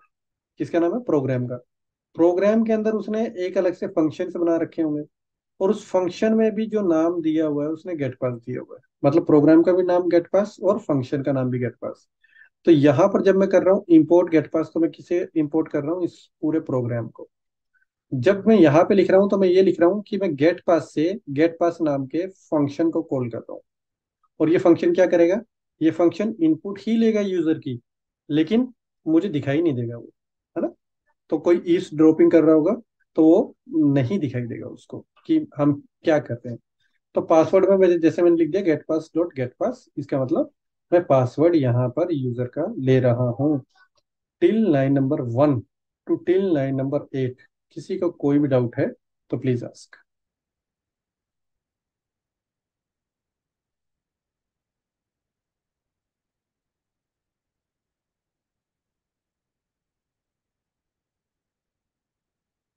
किसका नाम है? प्रोग्राम का। प्रोग्राम के अंदर उसने एक अलग से फ़ंक्शन बना रखे होंगे और उस फ़ंक्शन में भी जो नाम दिया हुआ है, उसने गेट पास दिया हुआ है। मतलब प्रोग्राम का भी नाम गेट पास और फ़ंक्शन का नाम भी गेट पास तो यहाँ पर जब मैं कर रहा हूँ इम्पोर्ट गेट पास तो मैं किसे इम्पोर्ट कर रहा हूँ? इस पूरे प्रोग्राम को। जब मैं यहाँ पे लिख रहा हूँ तो मैं ये लिख रहा हूँ कि मैं गेट पास से गेट पास नाम के फ़ंक्शन को कॉल कर रहा हूँ। और ये फ़ंक्शन क्या करेगा? ये फ़ंक्शन इनपुट ही लेगा यूज़र की, लेकिन मुझे दिखाई नहीं देगा वो, है ना? तो कोई ईस ड्रॉपिंग कर रहा होगा तो वो नहीं दिखाई देगा उसको कि हम क्या करते हैं। तो पासवर्ड में मैंने, जैसे मैंने लिख दिया get pass dot get pass इसका मतलब मैं पासवर्ड यहाँ पर यूज़र का ले रहा हूँ। Till line number one two till line number eight किसी का को कोई भी डाउट है तो प्लीज़ आस्क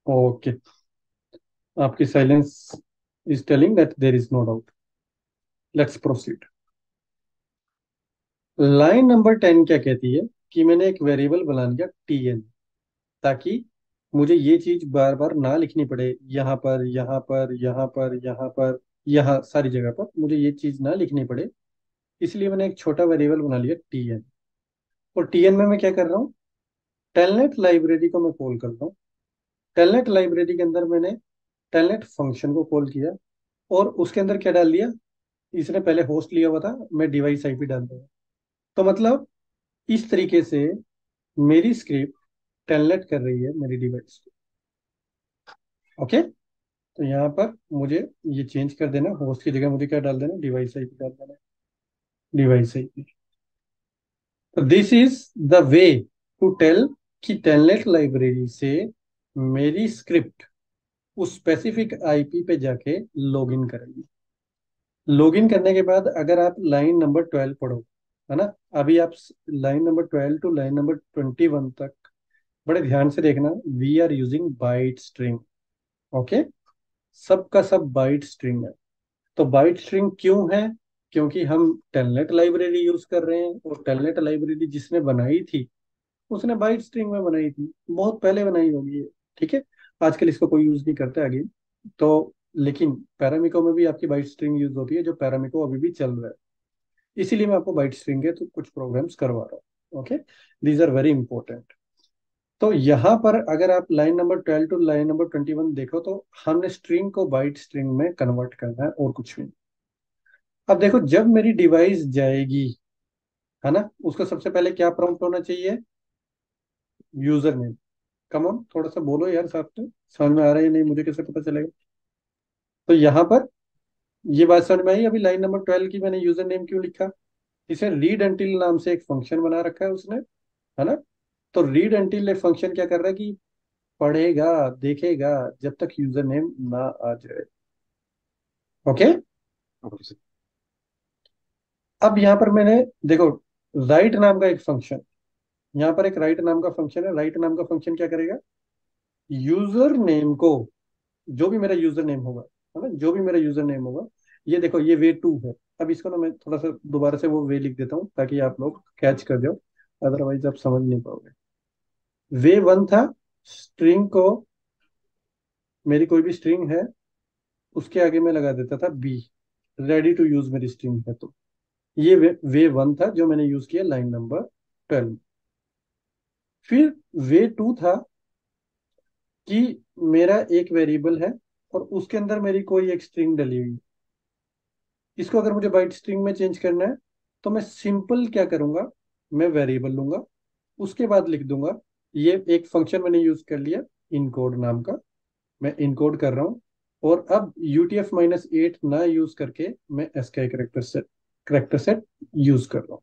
ओके आपकी silence is telling that there is no doubt let's proceed line number ten क्या कहती है कि मैंने एक वेरिएबल बना लिया टी एन ताकि मुझे ये चीज़ बार बार ना लिखनी पड़े। यहाँ पर यहाँ पर यहाँ पर यहाँ पर, यहाँ सारी जगह पर मुझे ये चीज़ ना लिखनी पड़े। इसलिए मैंने एक छोटा वेरिएबल बना लिया टी एन और टी एन में मैं क्या कर रहा हूँ? टेलनेट लाइब्रेरी को मैं कॉल करता हूँ। टेलनेट लाइब्रेरी के अंदर मैंने टेलनेट फ़ंक्शन को कॉल किया और उसके अंदर क्या डाल दिया? इसने पहले होस्ट लिया हुआ था, मैं डिवाइस आईपी डाल दूँगा तो मतलब इस तरीके से मेरी स्क्रिप्ट टेलनेट कर रही है मेरी डिवाइस को। ओके? तो यहाँ पर मुझे ये चेंज कर देना। होस्ट की जगह मुझे क्या डाल देना? डिवाइस आईपी डाल देना। डिवाइस आईपी तो this is the way to tell कि टेलनेट लाइब्रेरी से मेरी स्क्रिप्ट उस स्पेसिफिक आईपी पे जाके लॉगिन करेगी। लॉगिन करने के बाद अगर आप लाइन नंबर ट्वेल्व पढ़ो, है ना? अभी आप line number twelve to line number twenty one तक बड़े ध्यान से देखना we are using byte string okay सबका सब बाइट स्ट्रिंग है। तो बाइट स्ट्रिंग क्यों है? क्योंकि हम टेलनेट लाइब्रेरी यूज़ कर रहे हैं, और टेलनेट लाइब्रेरी जिसने बनाई थी, उसने बाइट स्ट्रिंग में बनाई थी। बहुत पहले बनाई होगी ठीक है? आजकल इसको कोई यूज़ नहीं करता आगे तो लेकिन पैरामिको में भी आपकी बाइट स्ट्रिंग यूज़ होती है, जो पैरामिको अभी भी चल रहा है। इसीलिए मैं आपको बाइट स्ट्रिंग के तो कुछ प्रोग्राम्स करवा रहा हूँ okay these are very important तो यहाँ पर अगर आप line number twelve to line number twenty one देखो तो हमने स्ट्रिंग को बाइट स्ट्रिंग में कन्वर्ट करना है और कुछ भी अब देखो, जब मेरी डिवाइस जाएगी, है ना, उसको सबसे पहले क्या प्रॉम्प्ट होना चाहिए? यूज़र नेम कम ऑन थोड़ा सा बोलो यार साथ में समझ में आ रहा है नहीं? मुझे कैसे पता चलेगा? तो यहाँ पर ये बात समझ में आई? अभी लाइन नंबर ट्वेल्व की मैंने यूज़र नेम क्यों लिखा? इसे रीड एंटिल नाम से एक फ़ंक्शन बना रखा है उसने, है ना? तो रीड अंटिल एक फ़ंक्शन क्या कर रहा है कि पढ़ेगा देखेगा जब तक यूज़र नेम ना आ जाए। ओके अब यहाँ पर मैंने देखो राइट नाम का एक फ़ंक्शन यहाँ पर एक राइट नाम का फ़ंक्शन है। राइट नाम का फ़ंक्शन क्या करेगा? यूज़र नेम को जो भी मेरा यूज़र नेम होगा है ना जो भी मेरा यूज़र नेम होगा ये देखो ये वे टू है। अब इसको ना मैं थोड़ा सा दोबारा से वो वे लिख देता हूँ ताकि आप लोग कैच कर जाओ अदरवाइज़ आप समझ नहीं पाओगे। वे वन था स्ट्रिंग को मेरी कोई भी स्ट्रिंग है उसके आगे मैं लगा देता था बी रेडी टू यूज़ मेरी स्ट्रिंग है तो। ये वे, वे वन था जो मैंने यूज़ किया लाइन नंबर ट्वेल्व फिर वे टू था कि मेरा एक वेरिएबल है और उसके अंदर मेरी कोई एक स्ट्रिंग डली हुई है। इसको अगर मुझे बाइट स्ट्रिंग में चेंज करना है तो मैं सिंपल क्या करूँगा? मैं वेरिएबल लूँगा उसके बाद लिख दूँगा ये एक फ़ंक्शन मैंने यूज़ कर लिया इनकोड नाम का। मैं इनकोड कर रहा हूँ और अब यूटीएफ माइनस एट ना यूज़ करके मैं एस का character set character set use कर रहा हूँ।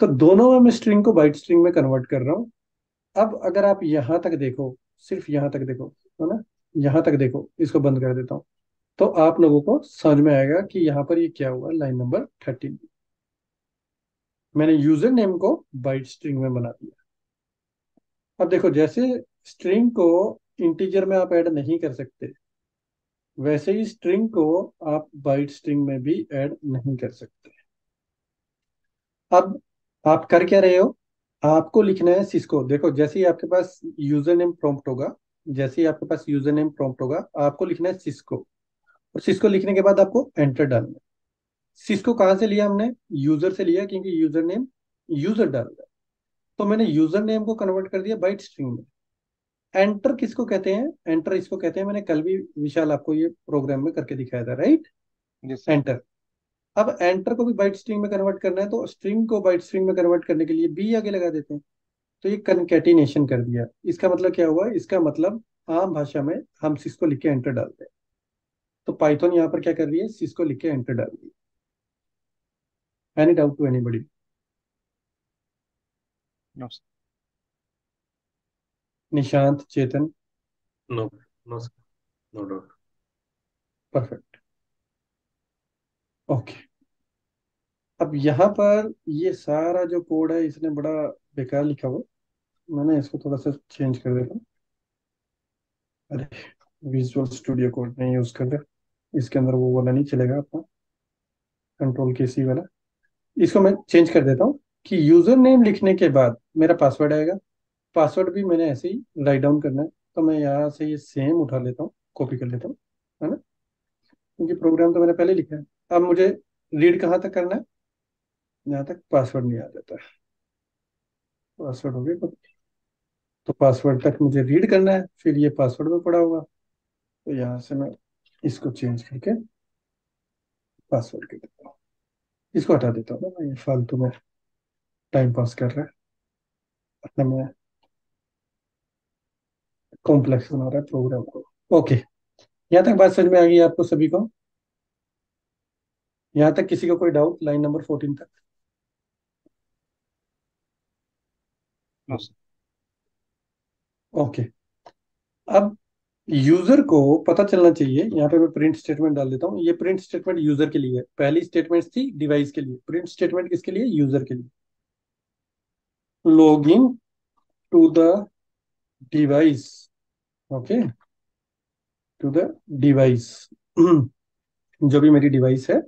तो दोनों में मैं स्ट्रिंग को बाइट स्ट्रिंग में कन्वर्ट कर रहा हूँ। अब अगर आप यहाँ तक देखो, सिर्फ़ यहाँ तक देखो, है ना? यहाँ तक देखो, इसको बंद कर देता हूँ। तो आप लोगों को समझ में आएगा कि यहाँ पर ये क्या हुआ लाइन नंबर थर्टीन मैंने यूज़र नेम को बाइट स्ट्रिंग में बना दिया। अब देखो, जैसे स्ट्रिंग को इंटीजर में आप ऐड नहीं कर सकते, वैसे ही स्ट्रिंग को आप बाइट स्ट्रिंग में भी ऐड नहीं कर सकते। अब आप कर क्या रहे हो? आपको लिखना है सिस्को देखो, जैसे ही आपके पास यूज़र नेम प्रॉम्प्ट होगा, जैसे ही आपके पास यूज़र नेम प्रॉम्प्ट होगा, आपको लिखना है सिस्को और सिस्को लिखने के बाद आपको एंटर डालना है। सिस्को कहाँ से लिया हमने? यूज़र से लिया, क्योंकि यूज़र नेम यूज़र डाल रहा है। तो मैंने यूज़र नेम को कन्वर्ट कर दिया बाइट स्ट्रिंग में। एंटर किसको कहते हैं? एंटर इसको कहते हैं मैंने कल भी विशाल आपको ये प्रोग्राम में करके दिखाया था राइट एंटर अब एंटर को भी बाइट स्ट्रिंग में कन्वर्ट करना है तो स्ट्रिंग को बाइट स्ट्रिंग में कन्वर्ट करने के लिए बी आगे लगा देते हैं। तो ये कनकेटिनेशन कर दिया। इसका मतलब क्या हुआ? इसका मतलब आम भाषा में हम सिस्को लिख के एंटर डालते हैं तो पाइथन यहाँ पर क्या कर रही है? सिस्को लिख के एंटर डाल दी। Any doubt to anybody No, Nishant Chetan? no, sir. No doubt. Perfect. Okay. अब यहाँ पर ये सारा जो कोड है इसने बड़ा बेकार लिखा हुआ। मैंने इसको थोड़ा सा चेंज कर देता हूँ। अरे विजुअल स्टूडियो कोड नहीं यूज़ कर दे इसके अंदर वो वाला नहीं चलेगा अपना। कंट्रोल के सी वाला। इसको मैं चेंज कर देता हूँ। कि यूज़र नेम लिखने के बाद मेरा पासवर्ड आएगा। पासवर्ड भी मैंने ऐसे ही राइट डाउन करना है। तो मैं यहाँ से ये सेम उठा लेता हूँ कॉपी कर लेता हूँ, है ना? क्योंकि प्रोग्राम तो मैंने पहले लिखा है। अब मुझे रीड कहाँ तक करना है? यहाँ तक पासवर्ड नहीं आ जाता है। पासवर्ड हो गया तो पासवर्ड तक मुझे रीड करना है, फिर ये पासवर्ड में पड़ा होगा तो यहाँ से मैं इसको चेंज करके पासवर्ड कर देता हूँ। इसको हटा देता हूँ ना ये फालतू में। टाइम पास कर रहा है अपना कॉम्प्लेक्स बना रहा है प्रोग्राम को। ओके यहाँ तक बात समझ में आ गई आपको सभी को? यहाँ तक किसी का को कोई डाउट लाइन नंबर फोर्टीन तक. ओके अब यूज़र को पता चलना चाहिए। यहाँ पे मैं प्रिंट स्टेटमेंट डाल देता हूँ। ये प्रिंट स्टेटमेंट यूज़र के लिए है। पहली स्टेटमेंट थी डिवाइस के लिए। प्रिंट स्टेटमेंट किसके लिए? यूज़र के लिए। Logging to the device okay to the device जो भी मेरी डिवाइस है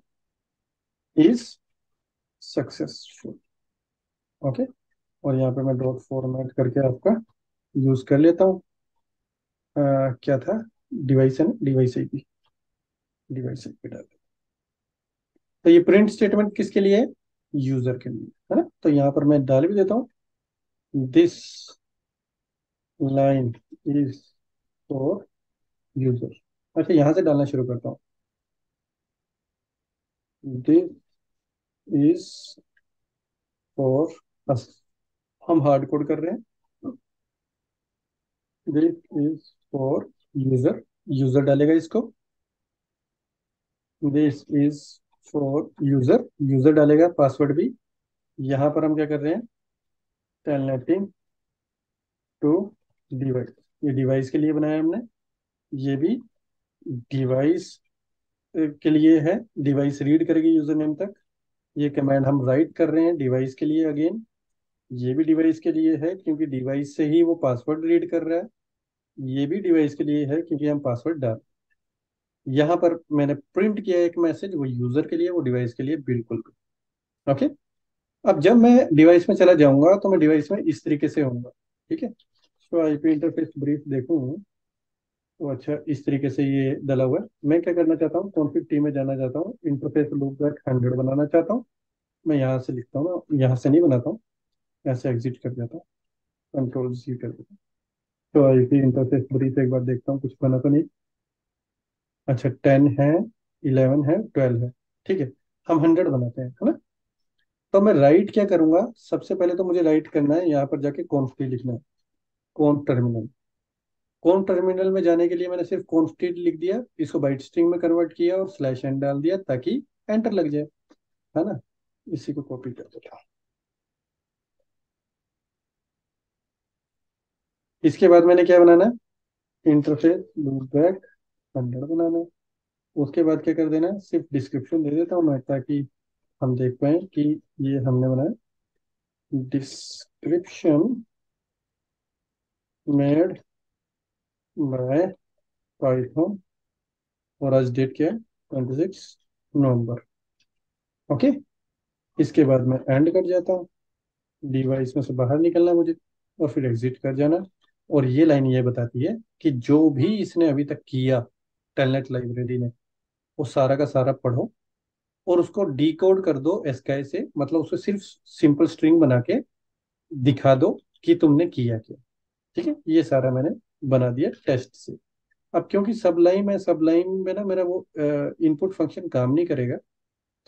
इज़ सक्सेसफुल ओके और यहाँ पे मैं डॉट फॉर्मेट करके आपका यूज़ कर लेता हूँ। क्या था? डिवाइस है ना? Device I P device I P डाल तो ये प्रिंट स्टेटमेंट किसके लिए है? यूज़र के लिए है ना? तो यहाँ पर मैं डाल भी देता हूँ। This line is for user अच्छा यहाँ से डालना शुरू करता हूँ। दिस इज़ फॉर अस हम हार्ड कोड कर रहे हैं। This is for user user डालेगा इसको। This is for user user डालेगा पासवर्ड भी। यहाँ पर हम क्या कर रहे हैं? टेलनेटिंग टू डिवाइस ये डिवाइस के लिए बनाया हमने। ये भी डिवाइस के लिए है। डिवाइस रीड करेगी यूज़र नेम तक। ये कमांड हम राइट कर रहे हैं डिवाइस के लिए अगेन ये भी डिवाइस के लिए है क्योंकि डिवाइस से ही वो पासवर्ड रीड कर रहा है। ये भी डिवाइस के लिए है क्योंकि हम पासवर्ड डाल यहाँ पर मैंने प्रिंट किया एक मैसेज वो यूज़र के लिए, वो डिवाइस के लिए बिल्कुल। ओके अब जब मैं डिवाइस में चला जाऊँगा तो मैं डिवाइस में इस तरीके से होऊँगा, ठीक है? तो आईपी इंटरफेस ब्रीफ देखूँ तो अच्छा इस तरीके से ये डला हुआ है। मैं क्या करना चाहता हूँ? कॉन्फिग टी में जाना चाहता हूँ इंटरफेस लूप बैक हंड्रेड बनाना चाहता हूँ। मैं यहाँ से लिखता हूँ यहाँ से नहीं बनाता हूँ, यहाँ से एग्जिट कर देता हूँ कंट्रोल सी कर देता हूँ। तो आई पी इंटरफेस ब्रीफ एक बार देखता हूँ, कुछ बना तो नहीं। अच्छा टेन है इलेवन है ट्वेल्व है, ठीक है? हम हंड्रेड बनाते हैं, है ना? तो मैं राइट क्या करूँगा? सबसे पहले तो मुझे राइट करना है, यहाँ पर जाके कॉन्स्टी लिखना है कॉन टर्मिनल कॉन टर्मिनल में जाने के लिए मैंने सिर्फ़ कॉन्स्टेंट लिख दिया, इसको बाइट स्ट्रिंग में कन्वर्ट किया और स्लैश एंड डाल दिया ताकि एंटर लग जाए, है ना? इसी को कॉपी कर देता हूँ। इसके बाद मैंने क्या बनाना है? इंटरफेस लूप बैक हंड्रेड बनाना है। उसके बाद क्या कर देना है? सिर्फ़ डिस्क्रिप्शन दे देता हूँ मैं, ताकि हम देख पाए कि ये हमने बनाया। डिस्क्रिप्शन मेड बाय पाइथन और आज डेट क्या है? ट्वेंटी सिक्स नवंबर ओके इसके बाद मैं एंड कर जाता हूँ। डिवाइस में से बाहर निकलना मुझे और फिर एग्जिट कर जाना और ये लाइन ये बताती है कि जो भी इसने अभी तक किया टेलनेट लाइब्रेरी ने, वो सारा का सारा पढ़ो। और उसको डिकोड कर दो एसकाई से। मतलब उसको सिर्फ़ सिंपल स्ट्रिंग बना के दिखा दो कि तुमने किया क्या। ठीक है? ये सारा मैंने बना दिया टेस्ट से। अब क्योंकि सबलाइन है सबलाइन में ना मेरा वो इनपुट फ़ंक्शन काम नहीं करेगा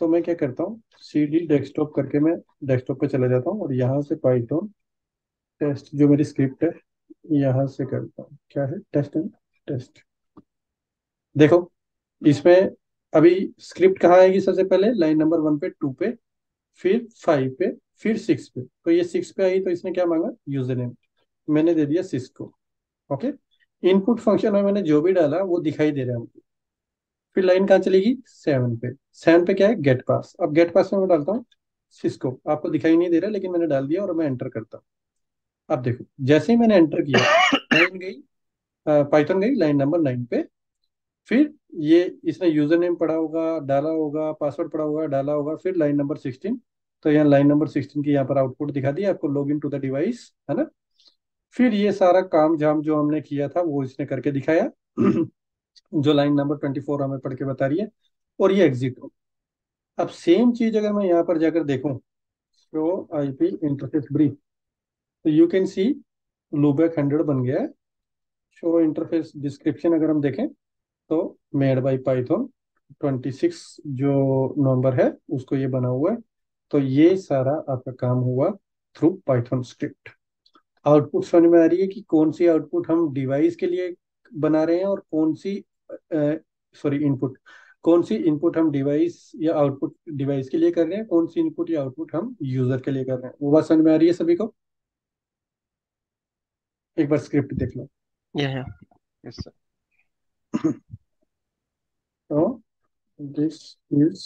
तो मैं क्या करता हूँ? सी डी डेस्कटॉप करके मैं डेस्कटॉप पे चला जाता हूँ और यहाँ से पाइथन टेस्ट जो मेरी स्क्रिप्ट है, यहाँ से करता हूँ। क्या है? टेस्ट है टेस्ट देखो, इसमें अभी स्क्रिप्ट कहाँ आएगी सबसे पहले? लाइन नंबर वन पे टू पे, फिर फाइव पे, फिर सिक्स पे। तो ये सिक्स पे आई तो इसने क्या मांगा? यूज़र नेम मैंने दे दिया सिक्स को ओके इनपुट फ़ंक्शन में मैंने जो भी डाला, वो दिखाई दे रहा है मुझे फिर लाइन कहाँ चलेगी? सेवन पे। सेवन पे क्या है? गेट पास अब गेट पास में मैं डालता हूँ सिस्को आपको दिखाई नहीं दे रहा, लेकिन मैंने डाल दिया और मैं एंटर करता हूँ। अब देखो, जैसे ही मैंने एंटर किया [coughs] लाइन गई। पाइथन गई लाइन नंबर नाइन पे। फिर ये इसने यूज़र नेम पढ़ा होगा, डाला होगा पासवर्ड पढ़ा होगा, डाला होगा, फिर लाइन नंबर सिक्सटीन तो यहाँ लाइन नंबर सिक्सटीन की यहाँ पर आउटपुट दिखा दिया आपको log in to the device है ना? फिर ये सारा काम जाम जो हमने किया था, वो इसने करके दिखाया। [clears throat] जो लाइन नंबर ट्वेंटी फोर हमें पढ़ के बता रही है, और ये एग्जिट हो। अब सेम चीज़ अगर मैं यहाँ पर जाकर देखूँ show I P interface brief तो you can see loopback hundred बन गया है। शो इंटरफेस डिस्क्रिप्शन अगर हम देखें तो मेड बाई पाइथन 26 जो नंबर है, उसको ये बना हुआ है। तो ये सारा आपका काम हुआ थ्रू पाइथन स्क्रिप्ट आउटपुट समझ में आ रही है कि कौन सी आउटपुट हम डिवाइस के लिए बना रहे हैं और कौन सी सॉरी इनपुट कौन सी इनपुट हम डिवाइस या आउटपुट डिवाइस के लिए कर रहे हैं, कौन सी इनपुट या आउटपुट हम यूज़र के लिए कर रहे हैं। वो बात समझ में आ रही है सभी को? एक बार स्क्रिप्ट देख लो। यस सर तो दिस इज़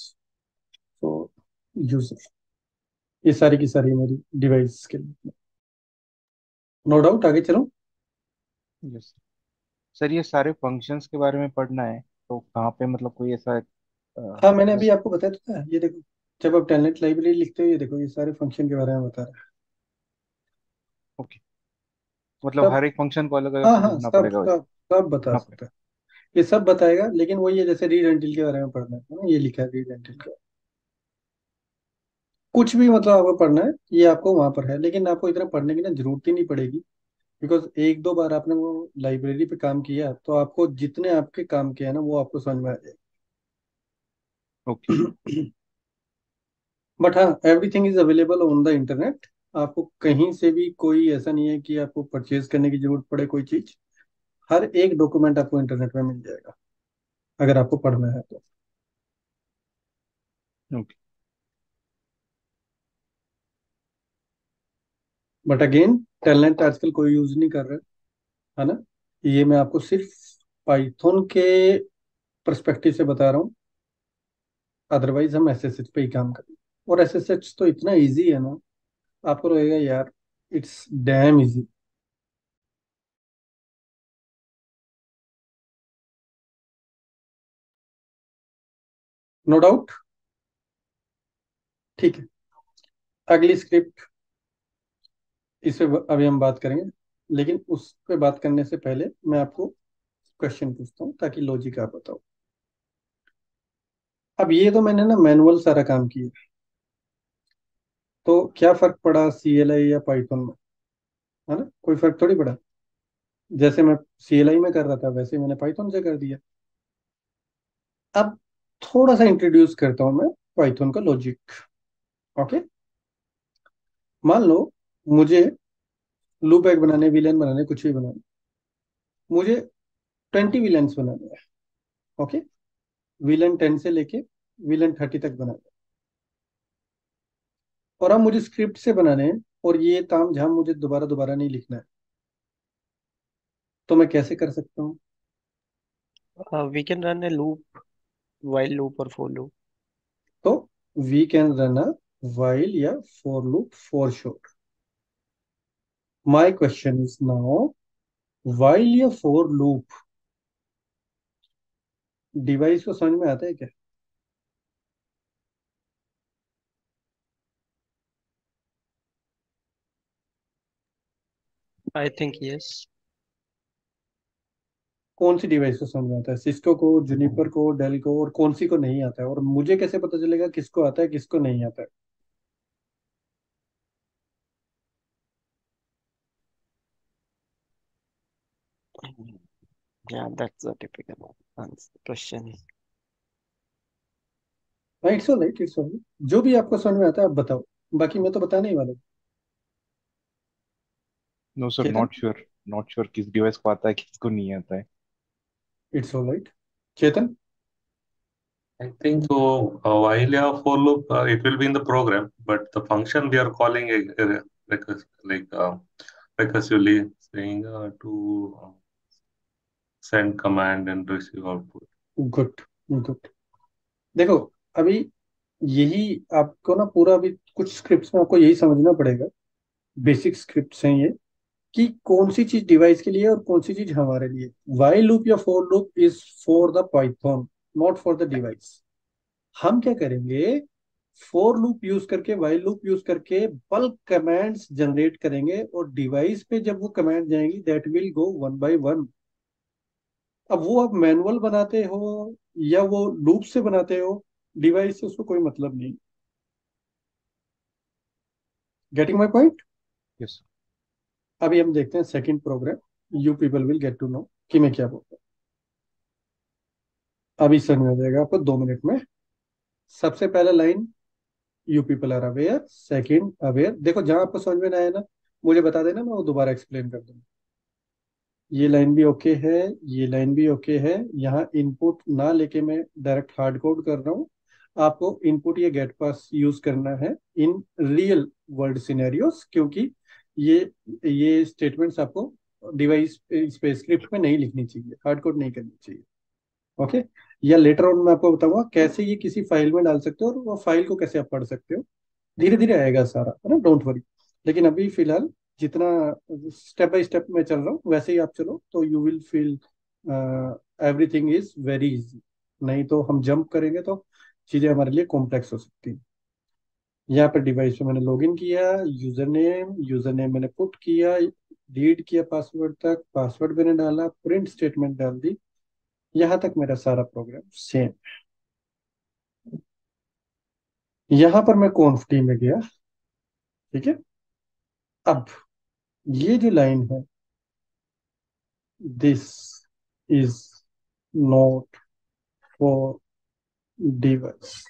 फॉर यूज़र ये सारी की सारी मेरी डिवाइस के लिए। नो डाउट आगे चलो। यस सर ये सारे फ़ंक्शंस के बारे में पढ़ना है तो कहाँ पे मतलब कोई ऐसा हाँ मैंने अभी आपको बताया तो था। ये देखो जब आप टेलनेट लाइब्रेरी लिखते हो ये देखो ये सारे फ़ंक्शन के बारे में बता रहा है। ओके मतलब सब हर एक फ़ंक्शन को अलग हाँ अलग हाँ पढ़ना सब पड़ेगा सब सब बता हाँ सकता है। ये सब बताएगा लेकिन वही है जैसे रीड एंटिल के बारे में पढ़ना है ना? ये लिखा है रीड एंटिल का। कुछ भी मतलब आपको पढ़ना है ये आपको वहाँ पर है लेकिन आपको इतना पढ़ने की ना ज़रूरत ही नहीं पड़ेगी बिकॉज़ एक दो बार आपने वो लाइब्रेरी पे काम किया तो आपको जितने आपके काम किया ना वो आपको समझ में आ ओके जाएगा बट [clears throat] हाँ everything is available on the internet आपको कहीं से भी कोई ऐसा नहीं है कि आपको परचेज करने की ज़रूरत पड़े कोई चीज़। हर एक डॉक्यूमेंट आपको इंटरनेट में मिल जाएगा अगर आपको पढ़ना है तो। ओके बट अगेन टैलेंट आजकल कोई यूज़ नहीं कर रहा है ना? ये मैं आपको सिर्फ़ पाइथन के परस्पेक्टिव से बता रहा हूँ। अदरवाइज़ हम एस एस एच पे ही काम करें और एस एस एच तो इतना ईजी है ना आपको लगेगा यार it's damn easy no doubt ठीक है। अगली स्क्रिप्ट इस अभी हम बात करेंगे। लेकिन उस पे बात करने से पहले मैं आपको क्वेश्चन पूछता हूँ ताकि लॉजिक आप बताओ। अब ये तो मैंने ना मैनुअल सारा काम किया। तो क्या फ़र्क पड़ा सी एल आई या पाइथन में? है ना? कोई फ़र्क थोड़ी पड़ा। जैसे मैं सी एल आई में कर रहा था, वैसे मैंने पाइथन से कर दिया। अब थोड़ा सा इंट्रोड्यूस करता हूँ मैं पाइथन का लॉजिक ओके मान लो मुझे लूप एक बनाने विलेन बनाने कुछ भी बनाने। मुझे ट्वेंटी विलेन्स बनाने हैं। ओके विलेन टेन से लेके विलेन थर्टी तक बनाने और अब मुझे स्क्रिप्ट से बनाने हैं और ये ताम झाम मुझे दोबारा दोबारा नहीं लिखना है। तो मैं कैसे कर सकता हूँ? We can run a loop, while loop और फोर लूप तो we can run a while या for loop for sure my question is now while या फोर लूप डिवाइस को समझ में आता है क्या? आई थिंक यस कौन सी डिवाइस को समझ में आता है? सिस्को को जुनिपर को डेल को और कौन सी को नहीं आता है? और मुझे कैसे पता चलेगा किसको आता है किसको नहीं आता है? Yeah, that's a typical answer question. It's all right it's all जो भी आपको समझ में आता है आप बताओ। बाकी मैं तो बताने ही वाला हूँ। No sir not sure not sure किस डिवाइस को आता है किसको नहीं आता है। It's all right Chetan I think so. Uh, while yeah, for loop, uh, it will be in the program, but the function we are calling a, a recurs like uh, recursively saying uh, to uh, send command and receive output. Good good देखो अभी यही आपको ना पूरा अभी कुछ scripts में आपको यही समझना पड़ेगा बेसिक स्क्रिप्ट्स हैं ये कि कौन सी चीज़ डिवाइस के लिए और कौन सी चीज़ हमारे लिए। वाई लूप या for loop is for the Python not for the device हम क्या करेंगे? फॉर लूप यूज़ करके वाइल लूप यूज़ करके बल्क कमांड्स जनरेट करेंगे और डिवाइस पे जब वो कमांड जाएँगी that will go one by one अब वो आप मैनुअल बनाते हो या वो लूप से बनाते हो डिवाइस से उसको कोई मतलब नहीं। गेटिंग माई पॉइंट यस अभी हम देखते हैं second program you people will get to know कि मैं क्या बोलता अभी समझ में आ जाएगा आपको दो मिनट में। सबसे पहला line you people are aware second aware देखो, जहाँ आपको समझ में आया ना, मुझे बता देना, मैं वो दोबारा एक्सप्लेन कर दूँगा। ये लाइन भी ओके है, ये लाइन भी ओके है। यहाँ इनपुट ना लेके मैं डायरेक्ट हार्ड कोड कर रहा हूँ। आपको इनपुट ये गेट पास यूज़ करना है इन रियल वर्ल्ड सिनेरियोस क्योंकि ये ये स्टेटमेंट्स आपको डिवाइस इस पे स्क्रिप्ट में नहीं लिखनी चाहिए हार्ड कोड नहीं करनी चाहिए। ओके या लेटर ऑन मैं आपको बताऊँगा कैसे ये किसी फ़ाइल में डाल सकते हो और वो फ़ाइल को कैसे आप पढ़ सकते हो। धीरे धीरे आएगा सारा, है ना? डोंट वरी लेकिन अभी फ़िलहाल जितना स्टेप बाय स्टेप मैं चल रहा हूँ, वैसे ही आप चलो तो you will feel everything is very easy नहीं तो हम जंप करेंगे तो चीज़ें हमारे लिए कॉम्प्लेक्स हो सकती हैं। यहाँ पर डिवाइस पे मैंने लॉगिन किया यूज़र नेम यूज़र नेम मैंने पुट किया रीड किया पासवर्ड तक पासवर्ड मैंने डाला प्रिंट स्टेटमेंट डाल दी। यहाँ तक मेरा सारा प्रोग्राम सेम यहाँ पर मैं कॉन्फ टी में गया, ठीक है? अब ये जो लाइन है this is not for device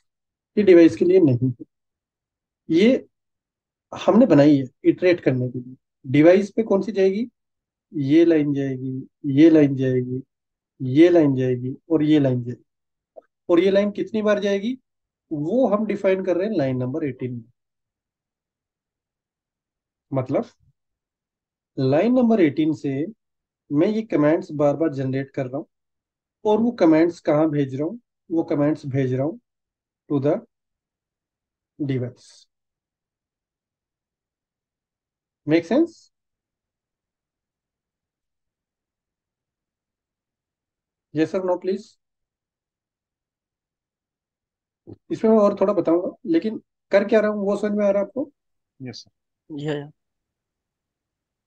ये डिवाइस के लिए नहीं है। ये हमने बनाई है इटरेट करने के लिए। डिवाइस पे कौन सी जाएगी? ये लाइन जाएगी, ये लाइन जाएगी, ये लाइन जाएगी और ये लाइन जाएगी। और ये लाइन कितनी बार जाएगी? वो हम डिफाइन कर रहे हैं लाइन नंबर एटीन में। मतलब लाइन नंबर एटीन से मैं ये कमेंट्स बार बार जनरेट कर रहा हूँ और वो कमेंट्स कहाँ भेज रहा हूँ? वो कमेंट्स भेज रहा हूँ to the device make sense yes sir no please इसमें मैं और थोड़ा बताऊँगा लेकिन कर क्या रहा हूँ? वो समझ में आ रहा है आपको? यस सर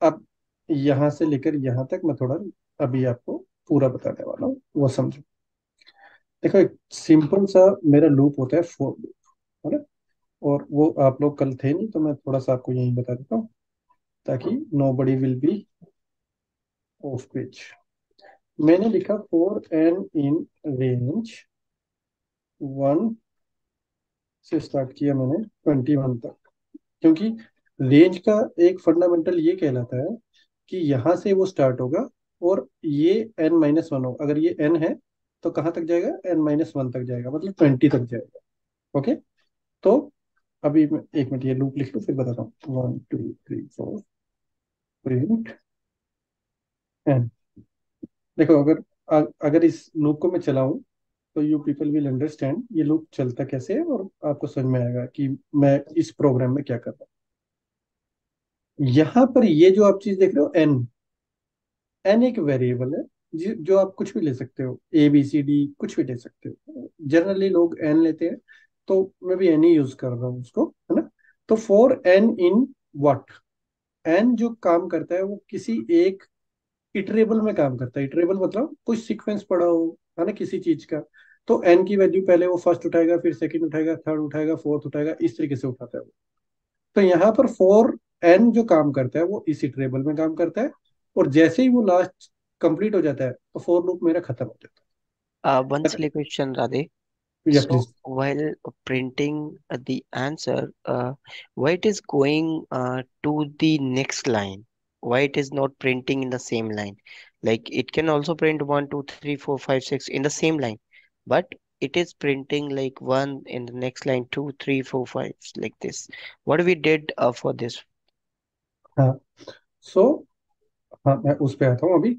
अब यहाँ से लेकर यहाँ तक मैं थोड़ा अभी आपको पूरा बताने वाला हूँ वो समझो। देखो एक सिंपल सा मेरा लूप होता है फोर लूप है ना? और वो आप लोग कल थे नहीं तो मैं थोड़ा सा आपको यही बता देता हूँ। ताकि nobody will be off page मैंने लिखा for n in range one से स्टार्ट किया मैंने ट्वेंटी वन तक। क्योंकि रेंज का एक फंडामेंटल ये कहलाता है कि यहाँ से वो स्टार्ट होगा और ये एन माइनस वन हो अगर ये एन है तो कहाँ तक जाएगा? एन माइनस वन तक जाएगा मतलब ट्वेंटी तक जाएगा। ओके तो अभी एक मिनट ये लूप लिख लूँ, फिर बताता हूँ। One two three four print n देखो, अगर अगर इस लूप को मैं चलाऊं तो यू पीपल विल अंडरस्टैंड ये लूप चलता कैसे है और आपको समझ में आएगा कि मैं इस प्रोग्राम में क्या कर रहा हूँ। यहाँ पर ये जो आप चीज़ देख रहे हो एन एन एक वेरिएबल है, जो आप कुछ भी ले सकते हो ए बी सी डी कुछ भी ले सकते हो। जनरली लोग एन लेते हैं तो मैं भी एन ही यूज़ कर रहा हूँ उसको, है ना? तो for n in what n जो काम करता है वो किसी एक इटरेबल में काम करता है। इटरेबल मतलब कुछ सीक्वेंस पड़ा हो है ना किसी चीज़ का। तो एन की वैल्यू पहले वो फ़र्स्ट उठाएगा फिर सेकंड उठाएगा थर्ड उठाएगा फोर्थ उठाएगा इस तरीके से उठाता है वो। तो यहाँ पर फोर एन जो काम करता है वो इस इटरेबल में काम करता है और जैसे ही वो लास्ट कंप्लीट हो जाता है तो फोर लूप मेरा खत्म हो जाता है। Uh, one silly question, Radhe. या So please while printing uh, the answer, uh, why it is going uh, to the next line? Why it is not printing in the same line? Like it can also print one, two, three, four, five, six in the same line, but it is printing like one in the next line, two, three, four, five, like this. What we did uh, for this? हाँ सो हाँ मैं उस पे आता हूँ अभी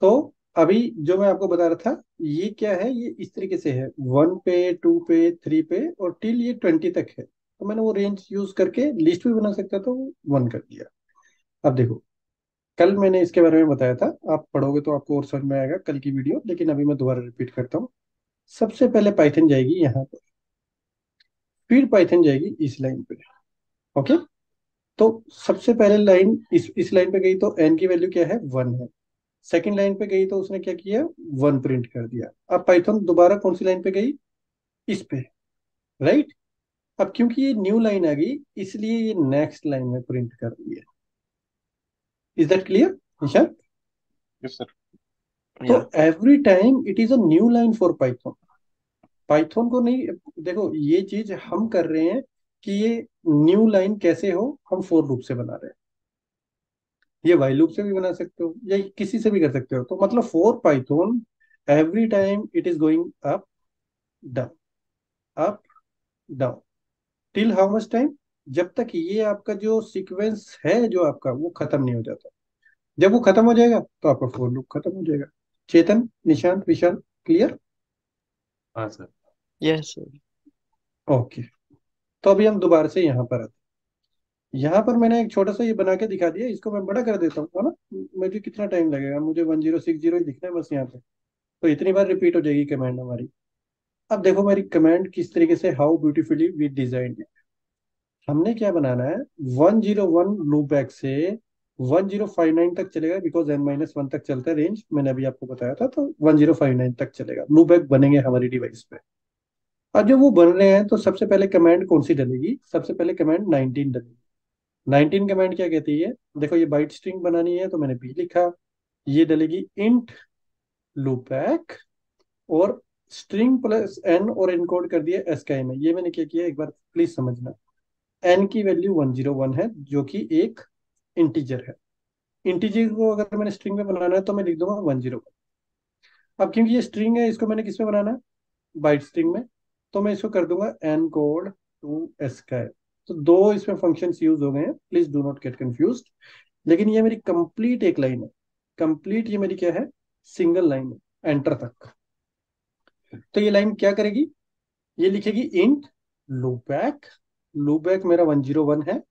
तो अभी जो मैं आपको बता रहा था ये क्या है? ये इस तरीके से है। वन पे, टू पे, थ्री पे और टिल ये ट्वेंटी तक है। तो मैंने वो रेंज यूज़ करके लिस्ट भी बना सकता था वन कर दिया। अब देखो, कल मैंने इसके बारे में बताया था। आप पढ़ोगे तो आपको और समझ में आएगा कल की वीडियो, लेकिन अभी मैं दोबारा रिपीट करता हूँ। सबसे पहले पाइथन जाएगी यहाँ पर। फिर पाइथन जाएगी इस लाइन पे। ओके? तो सबसे पहले लाइन इस इस लाइन पे गई तो एन की वैल्यू क्या है? वन है। सेकंड लाइन पे गई तो उसने क्या किया? वन प्रिंट कर दिया। अब पाइथन दोबारा कौन सी लाइन पे गई? इस पे राइट अब क्योंकि ये न्यू लाइन आ गई इसलिए ये नेक्स्ट लाइन में प्रिंट कर रही है। Is that clear yes sir तो every time it is a new line for Python Python को नहीं देखो ये चीज़ हम कर रहे हैं कि ये न्यू लाइन कैसे हो हम फोर लूप से बना रहे हैं। ये वाई लूप से भी बना सकते हो या किसी से भी कर सकते हो। तो मतलब for Python every time it is going up down up down till how much time जब तक ये आपका जो सीक्वेंस है जो आपका वो खत्म नहीं हो जाता। जब वो खत्म हो जाएगा तो आपका फोर लूप खत्म हो जाएगा। चेतन निशांत विशाल क्लियर हाँ सर Yes, sir. ओके तो अभी हम दोबारा से यहाँ पर आते। यहाँ पर मैंने एक छोटा सा ये बना के दिखा दिया, इसको मैं बड़ा कर देता हूँ ना? मुझे कितना टाइम लगेगा? मुझे वन ज़ीरो सिक्स ज़ीरो ही दिखना है बस यहाँ पे। तो इतनी बार रिपीट हो जाएगी कमांड हमारी। अब देखो मेरी कमांड किस तरीके से हाउ ब्यूटीफुली वी डिज़ाइन हमने क्या बनाना है? One zero one loop back से वन ज़ीरो फाइव नाइन तक चलेगा बिकॉज़ एन माइनस वन तक चलता है रेंज मैंने अभी आपको बताया था तो वन ज़ीरो फाइव नाइन तक चलेगा। लूप बैक बनेंगे हमारी डिवाइस पे। अब जब वो बन रहे हैं तो सबसे पहले कमांड कौन सी डलेगी? सबसे पहले कमांड 19 डलेगी। 19 कमांड क्या कहती है? देखो, ये बाइट स्ट्रिंग बनानी है तो मैंने बी लिखा। ये डलेगी इंट लूप बैक और स्ट्रिंग प्लस एन और इनकोड कर दिया एस का में। ये मैंने क्या किया? एक बार प्लीज़ समझना। एन की वैल्यू वन ज़ीरो वन है, जो कि एक इंटीजर है। इंटीजर को अगर मैंने स्ट्रिंग में बनाना है तो मैं लिख दूँगा वन ज़ीरो वन अब क्योंकि ये स्ट्रिंग है, इसको मैंने किसमें बनाना है? बाइट स्ट्रिंग में। तो मैं इसको कर दूँगा एन कोड टू एस्काई तो दो इसमें फ़ंक्शंस यूज़ हो गए हैं। Please do not get confuse लेकिन ये मेरी कंप्लीट एक लाइन है। कंप्लीट ये मेरी क्या है? सिंगल लाइन है। एंटर तक। तो ये लाइन क्या करेगी? ये लिखेगी इंट लूपैक लूपैक मेरा वन ज़ीरो वन है।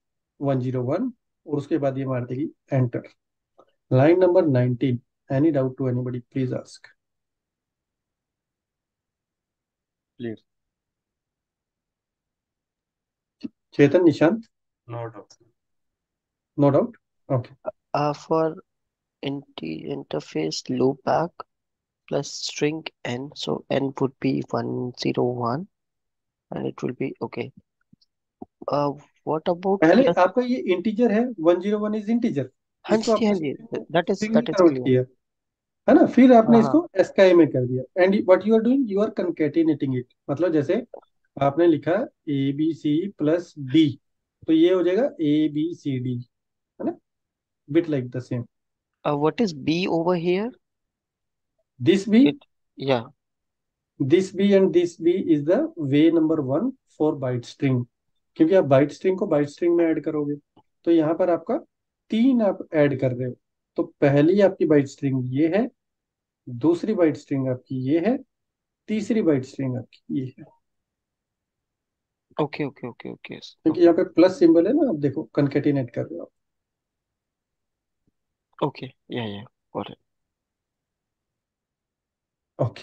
वन ज़ीरो वन और उसके बाद ये मार देगी enter line number nineteen any doubt to anybody please ask clear Chetan Nishant No doubt. No doubt okay Uh, for inter interface loopback plus string n, so n would be 101 and it will be okay. Uh, what about पहले plus? आपका ये integer है one zero one is integer हाँ इसको जी हाँ जी that is string that is convert clear. किया है ना फिर आपने हाँ हाँ इसको एसकाई में कर दिया and what you are doing you are concatenating it मतलब जैसे आपने लिखा A B C plus D तो ये हो जाएगा ए बी सी डी है ना? But like the same Uh, what is b over here? This b It yeah. This b and this b is the way number one for byte string क्योंकि आप byte string को byte string में add करोगे तो यहाँ पर आपका तीन आप ऐड कर रहे हो। तो पहली आपकी बाइट स्ट्रिंग ये है दूसरी बाइट स्ट्रिंग आपकी ये है तीसरी बाइट स्ट्रिंग आपकी ये है। Okay okay okay okay क्योंकि यहाँ पे प्लस सिंबल है ना आप देखो कंकेटिनेट कर रहे हो। yeah yeah got it. Okay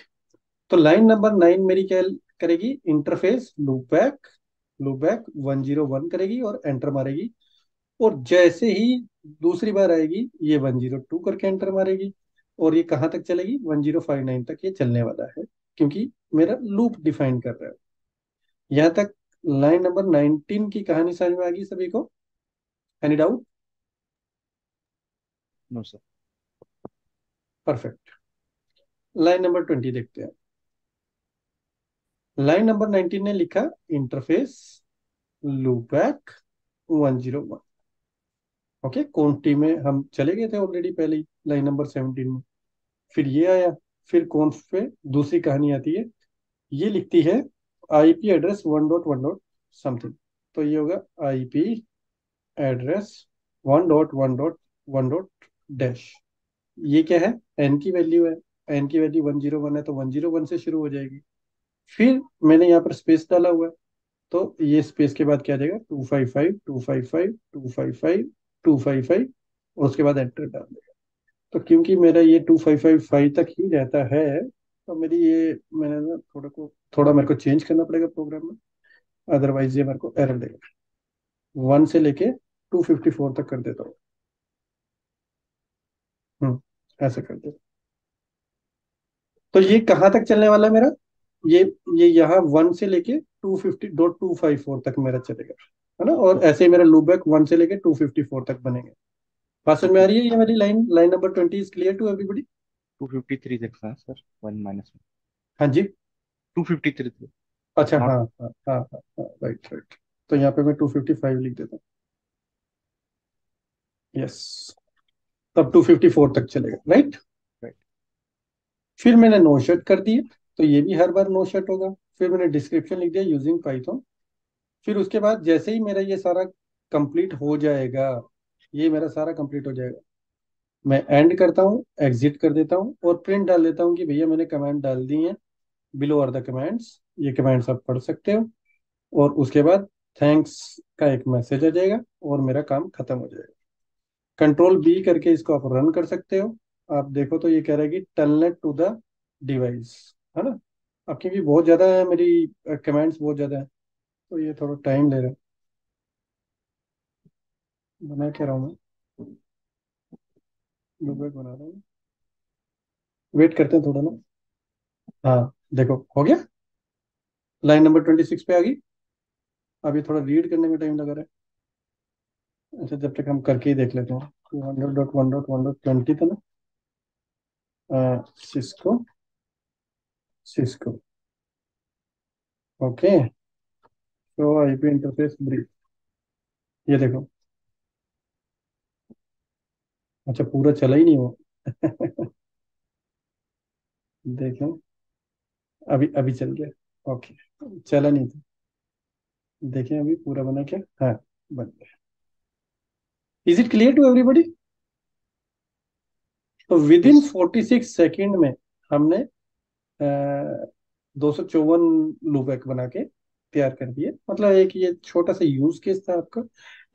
तो लाइन नंबर नाइन मेरी क्या करेगी? Interface loopback loopback one zero one करेगी और एंटर मारेगी। और जैसे ही दूसरी बार आएगी ये वन ज़ीरो टू करके एंटर मारेगी। और ये कहाँ तक चलेगी? वन ज़ीरो फाइव नाइन तक ये चलने वाला है क्योंकि मेरा लूप डिफाइन कर रहा है। यहाँ तक लाइन नंबर नाइनटीन की कहानी समझ में आ गई सभी को? Any doubt no sir perfect line number twenty देखते हैं। लाइन नंबर नाइनटीन ने लिखा interface loopback one zero one okay conf t में हम चले गए थे ऑलरेडी पहले ही लाइन नंबर सेवनटीन में। फिर ये आया फिर कौन पे दूसरी कहानी आती है। ये लिखती है IP address one dot one dot something तो ये होगा IP address one dot one dot one dot dash ये क्या है? एन की वैल्यू है। एन की वैल्यू वन ज़ीरो वन है तो वन ज़ीरो वन से शुरू हो जाएगी। फिर मैंने यहाँ पर स्पेस डाला हुआ है। तो ये स्पेस के बाद क्या जाएगा? Two five five two five five two five five two five five और उसके बाद एंटर डाल देगा। तो क्योंकि मेरा ये टू फाइव फाइव फाइव तक ही रहता है तो मेरी ये, मैंने ना थोड़ा को, थोड़ा मेरे को चेंज करना पड़ेगा प्रोग्राम में अदरवाइज़ ये मेरे को एरर देगा। वन से लेके टू फिफ्टी फोर तक कर देता हूँ। हम्म ऐसा कर देता तो ये कहाँ तक चलने वाला है मेरा? ये ये यहाँ वन से लेके two fifty dot two five four तक मेरा चलेगा, है ना? और ऐसे ही मेरा लूप बैक वन से लेके टू फिफ्टी फोर तक बनेंगे। बात समझ में आ रही है ये मेरी line line number twenty is clear to everybody two fifty three देखना है सर वन माइनस हाँ जी। टू फिफ्टी थ्री थे। अच्छा हाँ। हाँ हाँ हाँ हाँ राइट राइट तो यहाँ पे मैं टू फिफ्टी फाइव लिख देता हूँ। यस तब टू फिफ्टी फोर तक चलेगा राइट Right. फिर मैंने नो शट कर दिए तो ये भी हर बार नो शट होगा। फिर मैंने डिस्क्रिप्शन लिख दिया यूजिंग पाइथन फिर उसके बाद जैसे ही मेरा ये सारा कंप्लीट हो जाएगा ये मेरा सारा कंप्लीट हो जाएगा। मैं एंड करता हूँ एग्जिट कर देता हूँ और प्रिंट डाल देता हूँ कि भैया मैंने कमेंट डाल दी है। बिलो आर द कमांड्स ये कमेंट्स आप पढ़ सकते हो। और उसके बाद थैंक्स का एक मैसेज आ जाएगा और मेरा काम खत्म हो जाएगा। कंट्रोल बी करके इसको आप रन कर सकते हो। आप देखो तो ये कह रहा है कि टनलेट टू द डिवाइस है ना? अब क्योंकि बहुत ज़्यादा है मेरी कमेंट्स बहुत ज़्यादा है तो ये थोड़ा टाइम ले रहा है। बना क्या रहा हूँ? मैं बना रहा हूँ। वेट करते हैं थोड़ा ना। हाँ देखो, हो गया? लाइन नंबर ट्वेंटी सिक्स पे आ गई। अभी थोड़ा रीड करने में टाइम लगा रहा है। अच्छा जब तक हम करके ही देख लेते हैं। Two hundred dot one dot one dot twenty था ना? सिस्को सिस्को ओके तो आईपी इंटरफेस ब्रीफ ये देखो। अच्छा पूरा चला ही नहीं वो। देखें। अभी अभी चल गया। ओके। चला नहीं था। देखें अभी पूरा बना क्या? हाँ बन गया। Is it clear to everybody तो within forty six second में हमने दो सौ चौवन लूपैक बना के तैयार कर दिए। मतलब एक ये छोटा सा यूज़ केस था आपका।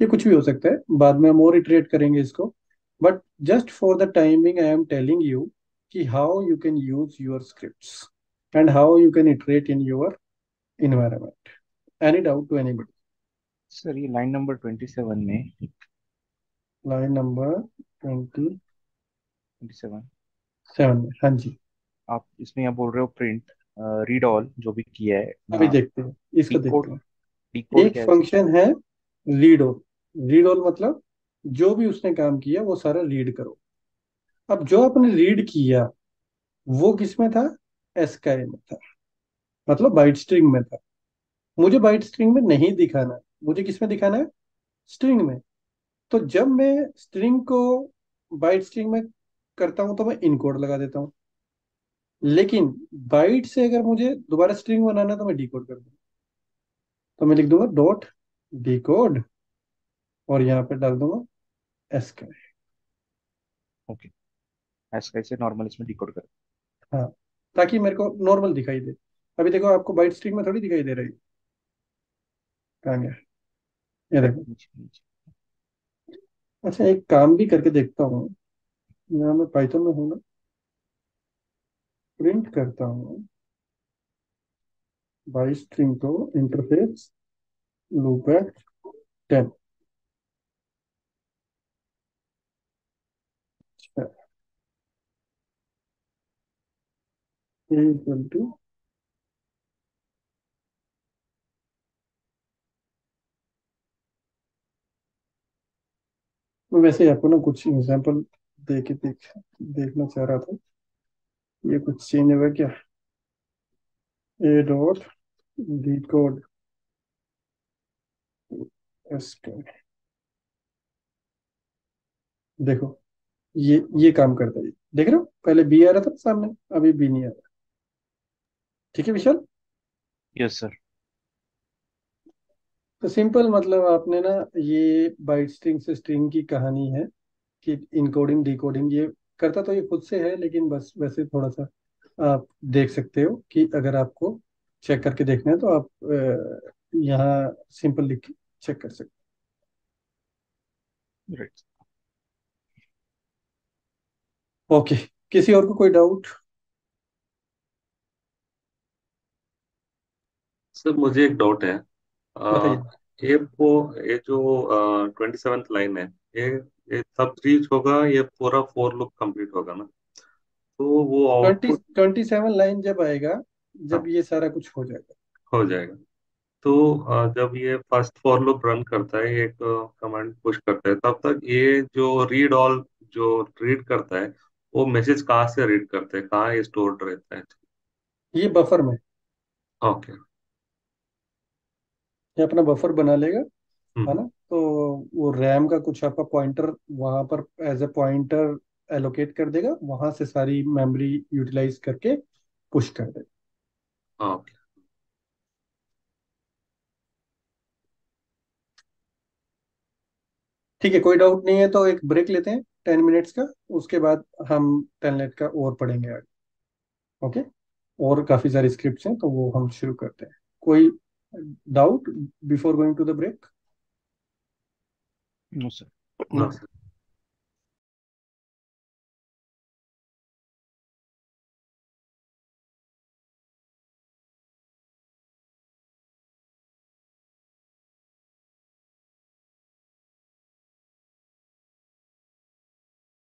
ये कुछ भी हो सकता है। बाद में हम और इटरेट करेंगे इसको। But just for the timing I am telling you कि how you can use your scripts and how you can iterate in your environment. Any doubt to anybody? Sir ये लाइन नंबर ट्वेंटी सेवन में line number 27 twenty seven में हाँ जी आप इसमें आप बोल रहे हो प्रिंट रीड ऑल जो भी किया है अभी देखते हैं इसको देखते हैं। एक फ़ंक्शन है? रीड ऑल रीड ऑल मतलब जो भी उसने काम किया, वो सारा रीड करो। अब जो आपने रीड किया, वो किसमें था? एसकाई में था। मतलब बाइट स्ट्रिंग में था। मुझे बाइट स्ट्रिंग में नहीं दिखाना मुझे किसमें दिखाना है? स्ट्रिंग में। तो जब मैं स्ट्रिंग को बाइट स्ट्रिंग में करता हूँ तो मैं इनकोड लगा देता हूँ। लेकिन बाइट से अगर मुझे दोबारा स्ट्रिंग बनाना है तो मैं डिकोड कर दूँगा। तो मैं लिख दूँगा डॉट डिकोड और यहाँ पे डाल दूँगा एसकाई ओके ऐसा कैसे नॉर्मल इसमें डिकोड कर? हाँ ताकि मेरे को नॉर्मल दिखाई दे। अभी देखो आपको बाइट स्ट्रिंग में थोड़ी दिखाई दे रही। है कहाँ गया? ये देखो। अच्छा एक काम भी करके देखता हूँ। यहाँ मैं पाइथन में हूँ ना। प्रिंट करता हूँ। बाइट स्ट्रिंग को interface loopback ten equal to मैं वैसे ही आपको ना कुछ एग्जांपल दे के देख, देखना चाह रहा था। ये कुछ चेंज हुआ क्या? ए डॉट डी कोड देखो, ये ये काम करता है। देख रहे हो? पहले बी आ रहा था, सामने। अभी बी नहीं आ रहा। ठीक है विशाल? यस सर तो सिंपल मतलब आपने ना ये बाइट स्ट्रिंग से स्ट्रिंग की कहानी है कि इनकोडिंग डिकोडिंग ये करता तो ये खुद से है लेकिन बस वैसे थोड़ा सा आप देख सकते हो कि अगर आपको चेक करके देखना है तो आप यहाँ सिंपल लिख के चेक कर सकते राइट हो ओके किसी और को कोई डाउट सर मुझे एक डाउट है। ये वो ये जो ट्वेंटी सेवन्थ लाइन है ये ये तब रीच होगा ये पूरा फोर लूप कंप्लीट होगा ना? तो वो ट्वेंटी ट्वेंटी सेवन लाइन जब आएगा हाँ, जब ये सारा कुछ हो जाएगा। हो जाएगा। तो अ, जब ये फ़र्स्ट फॉर लूप रन करता है एक कमांड पुश करता है तब तक ये जो रीड ऑल जो रीड करता है वो मैसेज कहाँ से रीड करता है कहाँ ये स्टोर्ड रहता है? ये बफर में। ओके ये अपना बफर बना लेगा है हम्म ना? तो वो रैम का कुछ आपका पॉइंटर वहाँ पर एज ए पॉइंटर एलोकेट कर देगा वहाँ से सारी मेमोरी यूटिलाइज करके पुश कर देगा। ओके ठीक है कोई डाउट नहीं है तो एक ब्रेक लेते हैं टेन मिनट्स का उसके बाद हम टेलनेट का और पढ़ेंगे आगे। ओके और काफ़ी सारी स्क्रिप्ट्स हैं तो वो हम शुरू करते हैं। कोई doubt before going to the break? No, sir. No, sir.